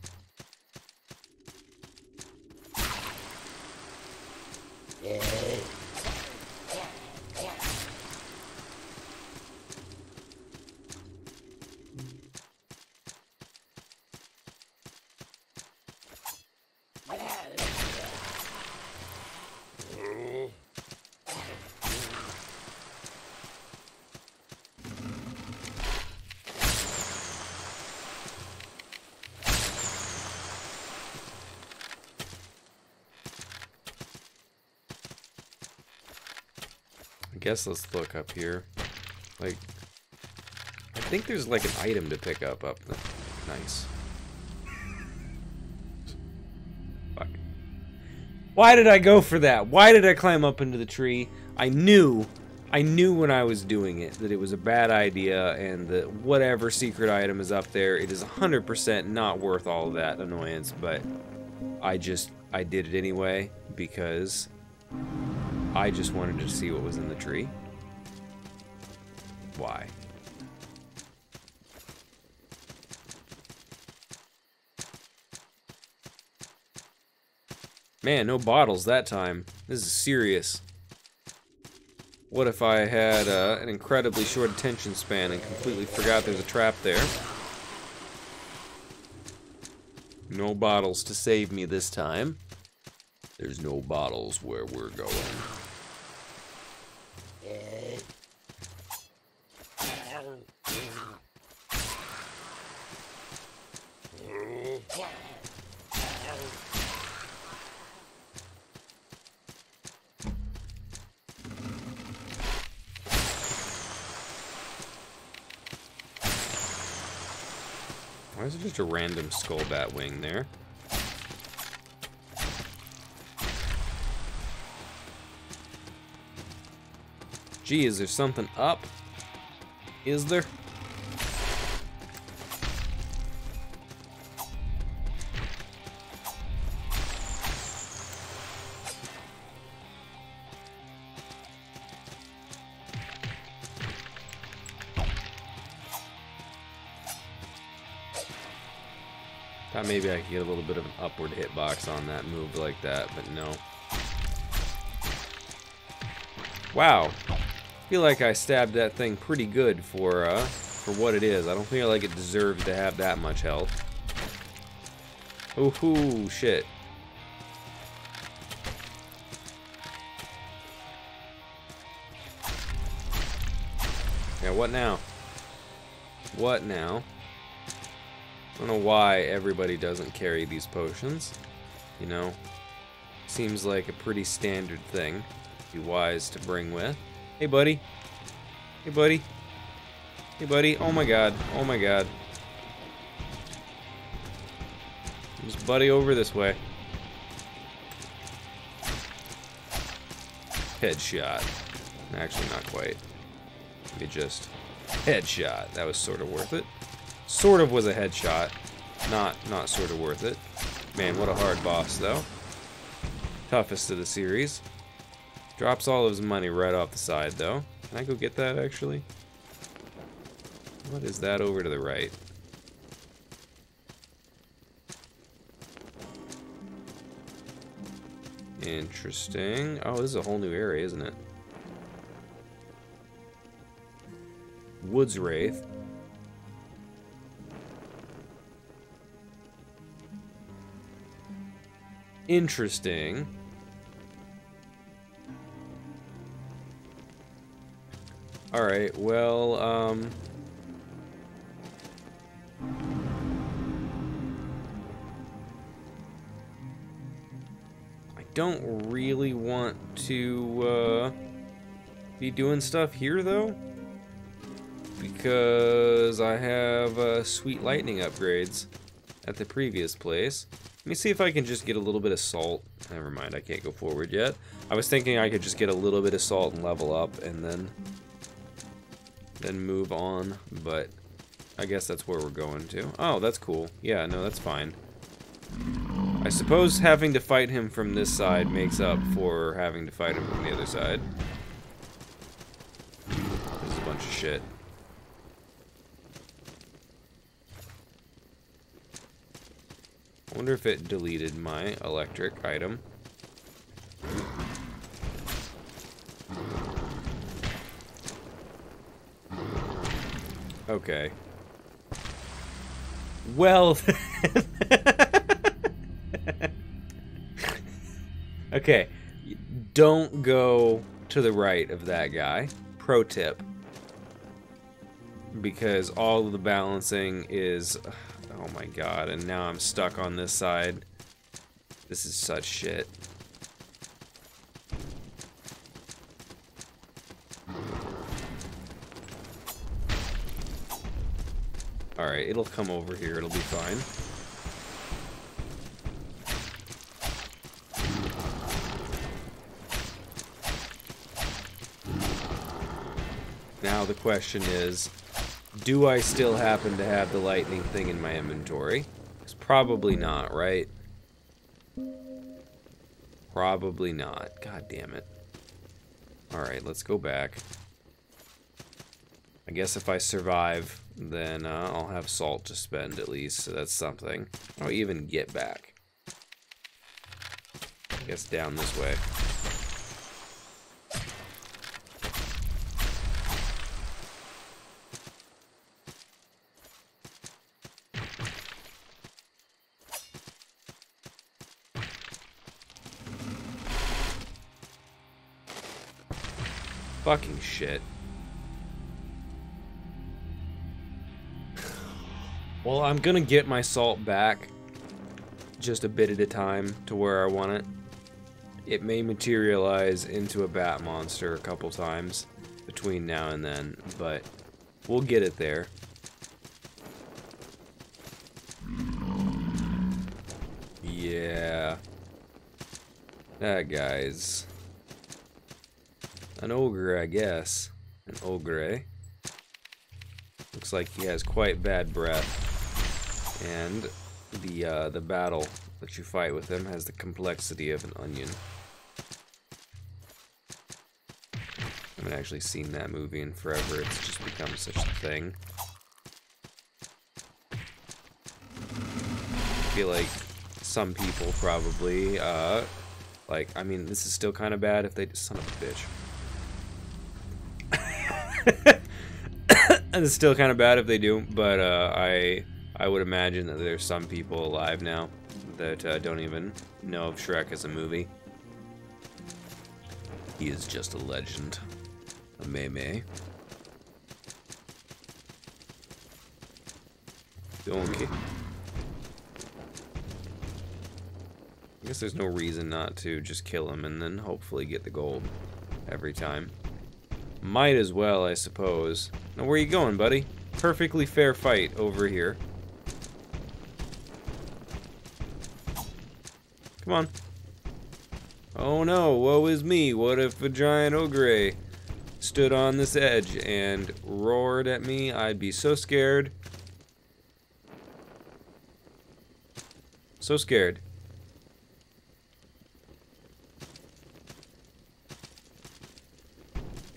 Guess let's look up here. Like, I think there's like an item to pick up up the... Nice. Fuck. Why did I go for that? Why did I climb up into the tree? I knew, I knew when I was doing it that it was a bad idea and that whatever secret item is up there, it is 100% not worth all that annoyance, but I just, I did it anyway because I just wanted to see what was in the tree. Why? Man, no bottles that time. This is serious. What if I had uh, an incredibly short attention span and completely forgot there's a trap there? No bottles to save me this time. There's no bottles where we're going. Why is it just a random skull bat wing there? Gee, is there something up? Is there? Maybe I get a little bit of an upward hitbox on that move like that, but no. Wow. feel like I stabbed that thing pretty good for uh for what it is. I don't feel like it deserves to have that much health. Ooh, shit. Yeah, what now? What now? Don't know why everybody doesn't carry these potions. You know, seems like a pretty standard thing. Be wise to bring with. Hey, buddy. Hey, buddy. Hey, buddy. Oh my god. Oh my god. Just buddy over this way. Headshot. Actually, not quite. Me just... Headshot. That was sort of worth it. Sort of was a headshot. Not, not sort of worth it. Man, what a hard boss, though. Toughest of the series. Drops all of his money right off the side, though. Can I go get that, actually? What is that over to the right? Interesting. Oh, this is a whole new area, isn't it? Woods Wraith. Interesting. Alright, well, um... I don't really want to, uh, be doing stuff here, though. Because I have, uh, sweet lightning upgrades at the previous place. Let me see if I can just get a little bit of salt. Never mind, I can't go forward yet. I was thinking I could just get a little bit of salt and level up, and then then move on, but I guess that's where we're going to. Oh, that's cool. Yeah, no, that's fine. I suppose having to fight him from this side makes up for having to fight him from the other side. This is a bunch of shit. Wonder if it deleted my electric item. Okay. Well, okay. Don't go to the right of that guy. Pro tip. Because all of the balancing is... Oh my god, and now I'm stuck on this side. This is such shit. Alright, it'll come over here, it'll be fine. Now the question is, do I still happen to have the lightning thing in my inventory? It's probably not, right? Probably not. God damn it. Alright, let's go back. I guess if I survive, then uh, I'll have salt to spend at least, so that's something. I'll even get back. I guess down this way. Fucking shit. Well, I'm gonna get my salt back just a bit at a time to where I want it. It may materialize into a bat monster a couple times between now and then, but we'll get it there. Yeah. That guy's an ogre, I guess. An ogre. Looks like he has quite bad breath. And the uh, the battle that you fight with him has the complexity of an onion. I haven't actually seen that movie in forever. It's just become such a thing. I feel like some people probably, uh, like, I mean, this is still kind of bad if they, son of a bitch. and it's still kind of bad if they do, but uh, I I would imagine that there's some people alive now that uh, don't even know of Shrek as a movie. He is just a legend. A Mei Okay. I guess there's no reason not to just kill him and then hopefully get the gold every time. Might as well, I suppose. Now, where you going, buddy? Perfectly fair fight over here. Come on. Oh no, woe is me. What if a giant ogre stood on this edge and roared at me? I'd be so scared. So scared.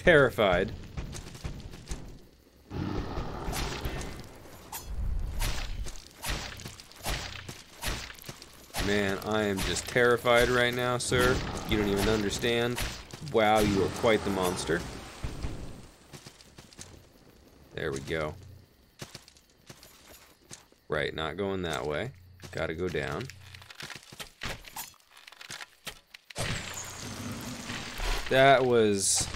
Terrified. Man, I am just terrified right now, sir. You don't even understand. Wow, you are quite the monster. There we go. Right, not going that way. Gotta go down. That was...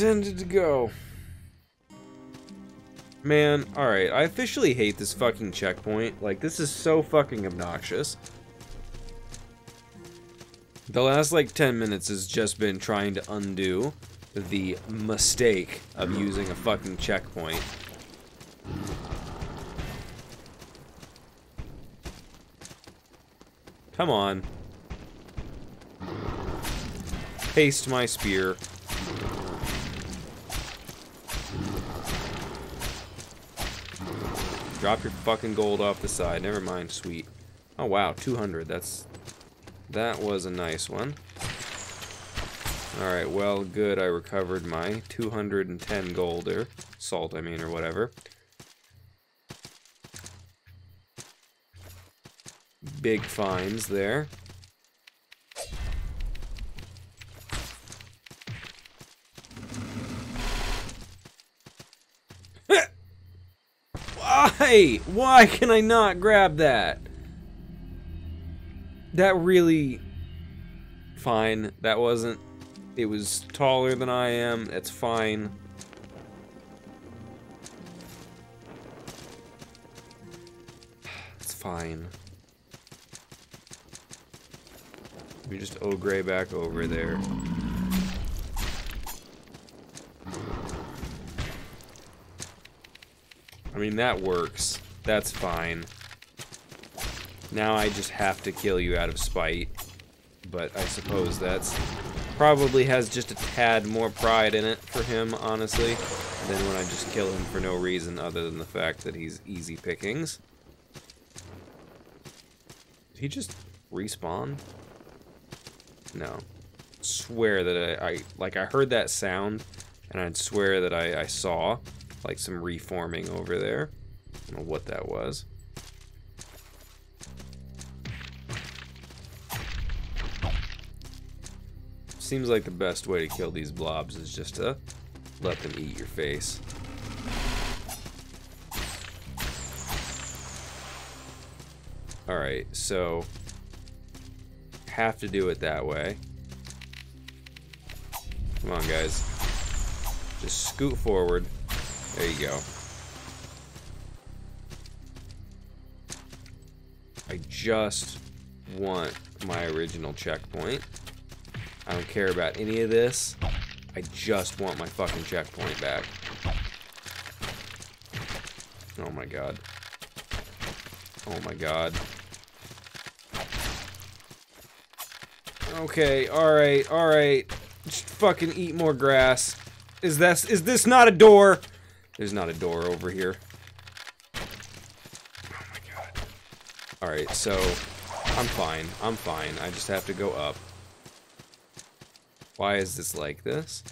intended to go. Man, alright, I officially hate this fucking checkpoint. Like, this is so fucking obnoxious. The last, like, 10 minutes has just been trying to undo the mistake of using a fucking checkpoint. Come on. Paste my spear. Drop your fucking gold off the side. Never mind, sweet. Oh, wow, 200. That's... That was a nice one. Alright, well, good. I recovered my 210 gold, or salt, I mean, or whatever. Big finds there. Why? Why can I not grab that? That really... Fine. That wasn't... It was taller than I am. It's fine. It's fine. We just ogre back over there. Mean, that works. That's fine. Now I just have to kill you out of spite. But I suppose that's probably has just a tad more pride in it for him, honestly, than when I just kill him for no reason other than the fact that he's easy pickings. Did he just respawn? No. Swear that I, I like I heard that sound and I'd swear that I, I saw like some reforming over there. I don't know what that was. Seems like the best way to kill these blobs is just to let them eat your face. Alright, so have to do it that way. Come on, guys. Just scoot forward. There you go. I just want my original checkpoint. I don't care about any of this. I just want my fucking checkpoint back. Oh my god. Oh my god. Okay, alright, alright. Just fucking eat more grass. Is this is this not a door? There's not a door over here. Oh my god. Alright, so I'm fine. I'm fine. I just have to go up. Why is this like this?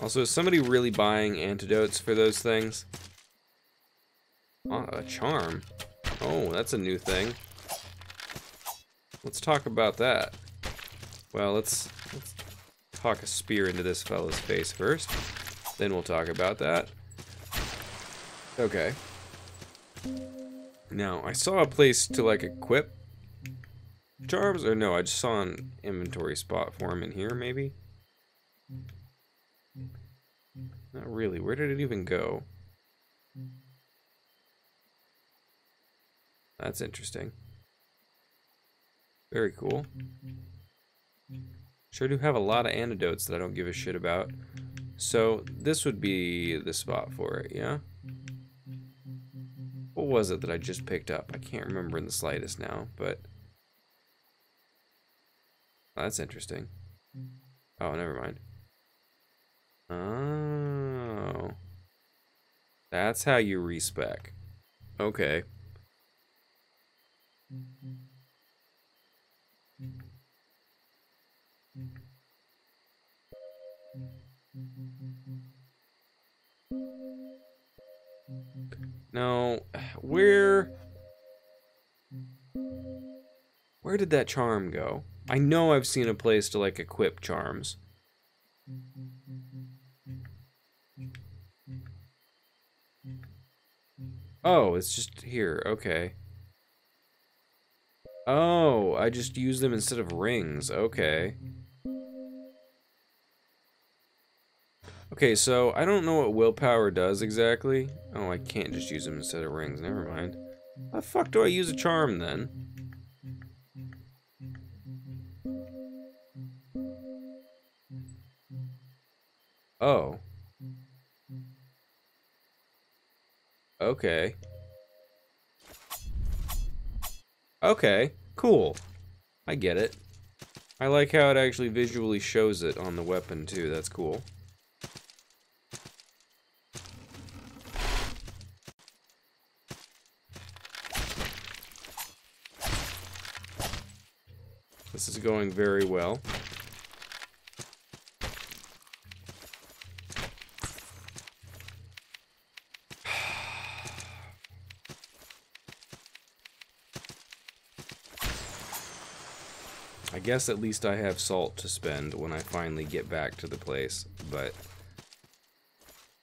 Also, is somebody really buying antidotes for those things? Oh, a charm. Oh, that's a new thing. Let's talk about that. Well, let's, let's talk a spear into this fella's face first. Then we'll talk about that. Okay. Now, I saw a place to, like, equip charms, or no, I just saw an inventory spot for him in here, maybe? Not really. Where did it even go? That's interesting. Very cool. Sure do have a lot of antidotes that I don't give a shit about. So, this would be the spot for it, yeah? What was it that I just picked up? I can't remember in the slightest now, but... That's interesting. Oh, never mind. Oh. That's how you respec. Okay. No, where... Where did that charm go? I know I've seen a place to, like, equip charms. Oh, it's just here. Okay. Oh, I just use them instead of rings. Okay. Okay, so I don't know what willpower does exactly. Oh, I can't just use them instead of rings. Never mind. How the fuck do I use a charm then? Oh. Okay. Okay, cool. I get it. I like how it actually visually shows it on the weapon too, that's cool. This is going very well. Guess at least I have salt to spend when I finally get back to the place, but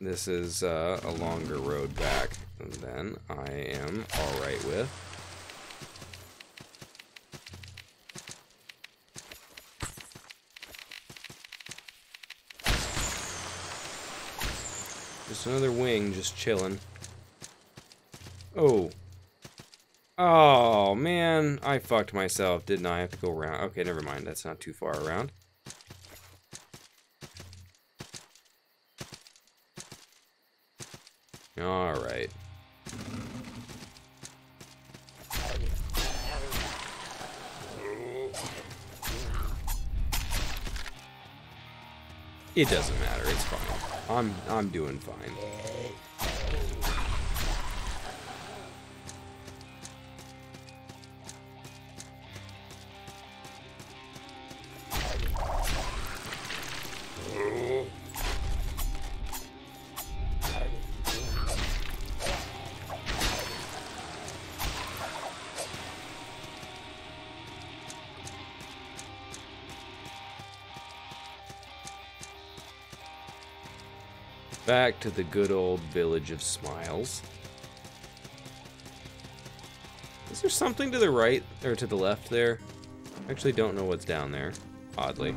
this is uh, a longer road back than I am alright with. Just another wing just chilling. Oh. Oh, man. I fucked myself, didn't I? I have to go around. Okay, never mind. That's not too far around. Alright. It doesn't matter. It's fine. I'm I'm doing fine. To the good old village of smiles. Is there something to the right or to the left there? I actually don't know what's down there, oddly.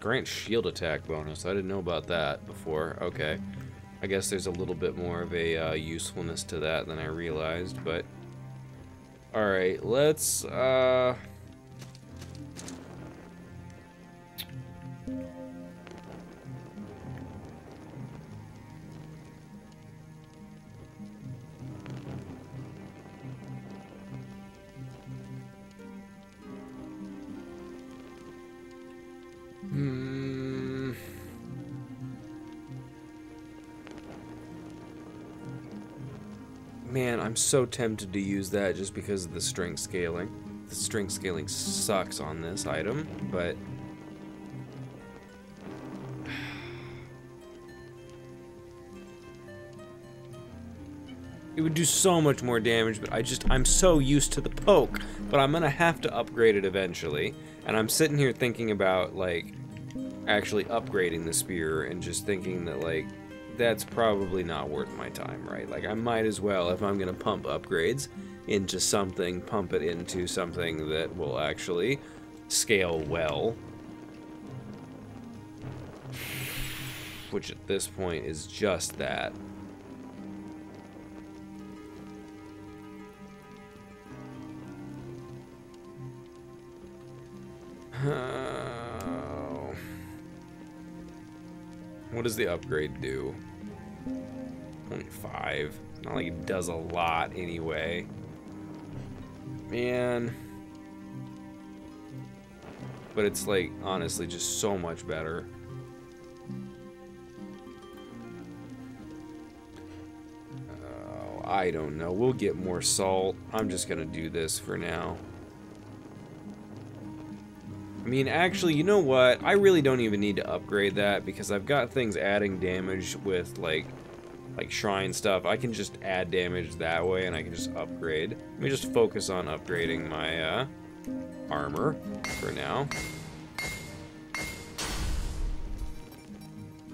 Grant shield attack bonus. I didn't know about that before. Okay. I guess there's a little bit more of a uh, usefulness to that than I realized, but Alright, let's, uh... So tempted to use that just because of the strength scaling. The strength scaling sucks on this item, but... It would do so much more damage, but I just, I'm so used to the poke. But I'm gonna have to upgrade it eventually. And I'm sitting here thinking about, like, actually upgrading the spear and just thinking that, like, that's probably not worth my time, right? Like, I might as well, if I'm going to pump upgrades into something, pump it into something that will actually scale well. Which at this point is just that. Does the upgrade do? Only five. Not like it does a lot anyway. Man. But it's like, honestly, just so much better. Oh, I don't know. We'll get more salt. I'm just gonna do this for now. I mean, actually, you know what? I really don't even need to upgrade that because I've got things adding damage with, like, like shrine stuff. I can just add damage that way and I can just upgrade. Let me just focus on upgrading my, uh, armor for now.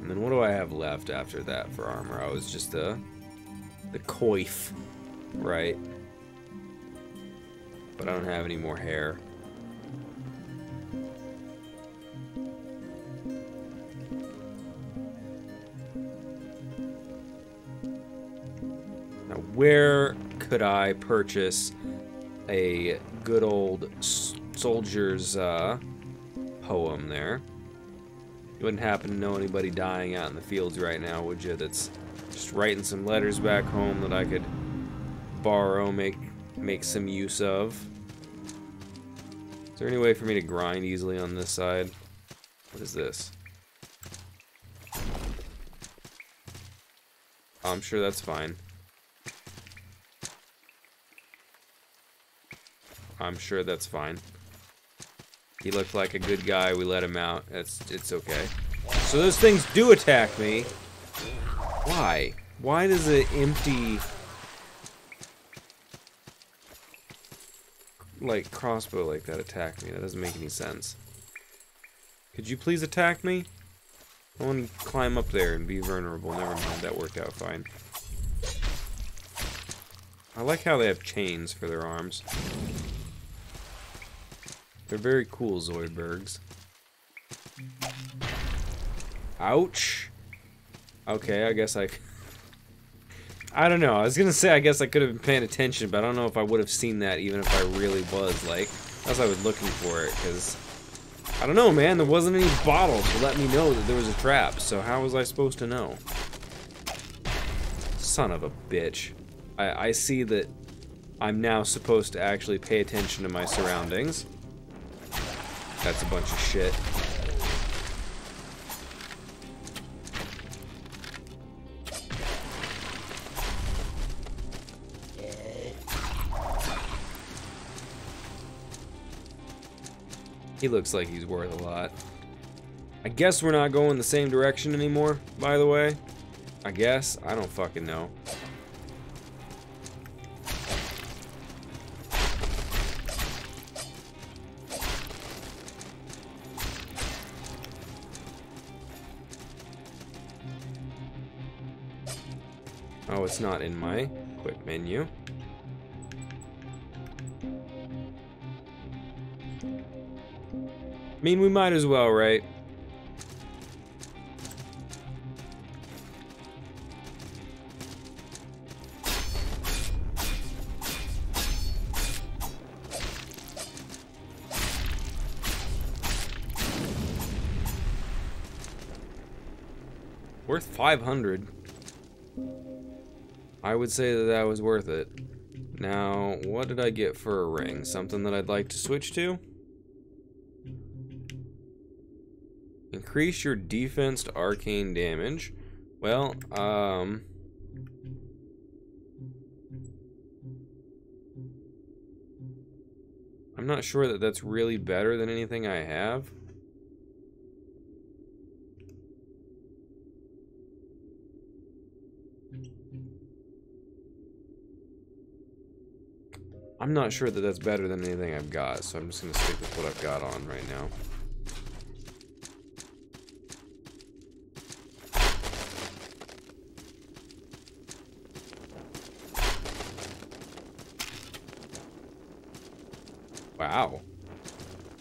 And then what do I have left after that for armor? I was just, uh, the coif, right? But I don't have any more hair. Could I purchase a good old soldier's uh, poem there? You wouldn't happen to know anybody dying out in the fields right now, would you? That's just writing some letters back home that I could borrow, make make some use of. Is there any way for me to grind easily on this side? What is this? I'm sure that's fine. I'm sure that's fine. He looked like a good guy. We let him out. It's it's okay. So those things do attack me. Why? Why does an empty like crossbow like that attack me? That doesn't make any sense. Could you please attack me? I want to climb up there and be vulnerable. Never mind, that worked out fine. I like how they have chains for their arms. They're very cool, Zoidbergs. Ouch. Okay, I guess I... I don't know. I was gonna say I guess I could have been paying attention, but I don't know if I would have seen that even if I really was. Like, that's why I was looking for it, because... I don't know, man. There wasn't any bottles to let me know that there was a trap, so how was I supposed to know? Son of a bitch. I, I see that I'm now supposed to actually pay attention to my surroundings. That's a bunch of shit. He looks like he's worth a lot. I guess we're not going the same direction anymore, by the way. I guess. I don't fucking know. It's not in my quick menu. I mean, we might as well, right? Worth 500. I would say that that was worth it. Now, what did I get for a ring? Something that I'd like to switch to? Increase your defense to arcane damage. Well, um... I'm not sure that that's really better than anything I have. I'm not sure that that's better than anything I've got, so I'm just going to stick with what I've got on right now. Wow.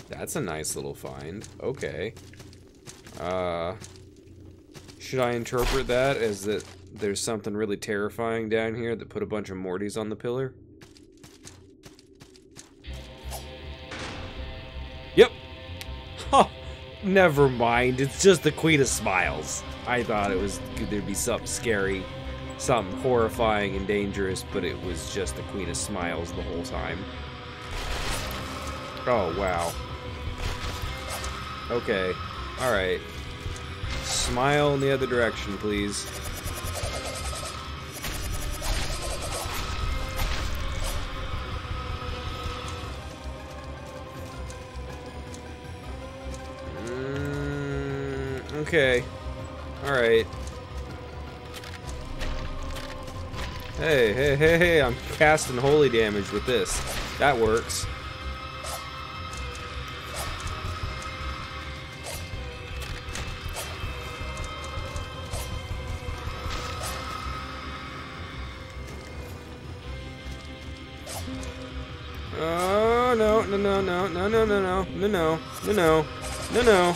That's a nice little find. Okay. Uh, should I interpret that as that there's something really terrifying down here that put a bunch of Mortys on the pillar? Never mind. It's just the Queen of Smiles. I thought it was there'd be something scary, something horrifying and dangerous, but it was just the Queen of Smiles the whole time. Oh, wow. Okay. Alright. Smile in the other direction, please. Okay. Alright. Hey, hey, hey, hey, I'm casting holy damage with this. That works. Oh, no, no, no, no, no, no, no, no, no, no, no, no, no,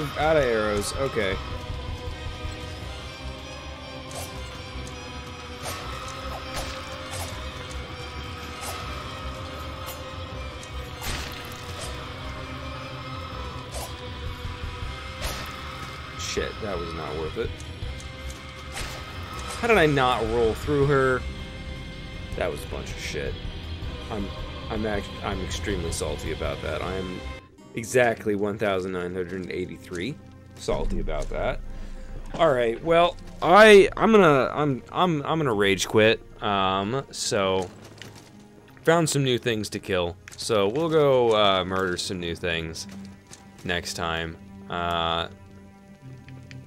of out of arrows. Okay. Shit, that was not worth it. How did I not roll through her? That was a bunch of shit. I'm I'm act I'm extremely salty about that. I am exactly 1983 salty about that. All right. Well, I I'm to I'm I'm I'm to rage quit. Um so found some new things to kill. So we'll go uh, murder some new things next time. Uh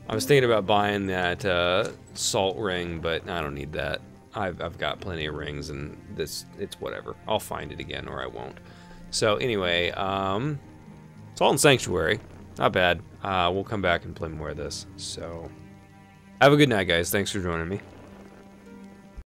I was thinking about buying that uh, salt ring, but I don't need that. I've, I've got plenty of rings, and this it's whatever. I'll find it again, or I won't. So anyway, um, Salt and Sanctuary, not bad. Uh, we'll come back and play more of this. So have a good night, guys. Thanks for joining me.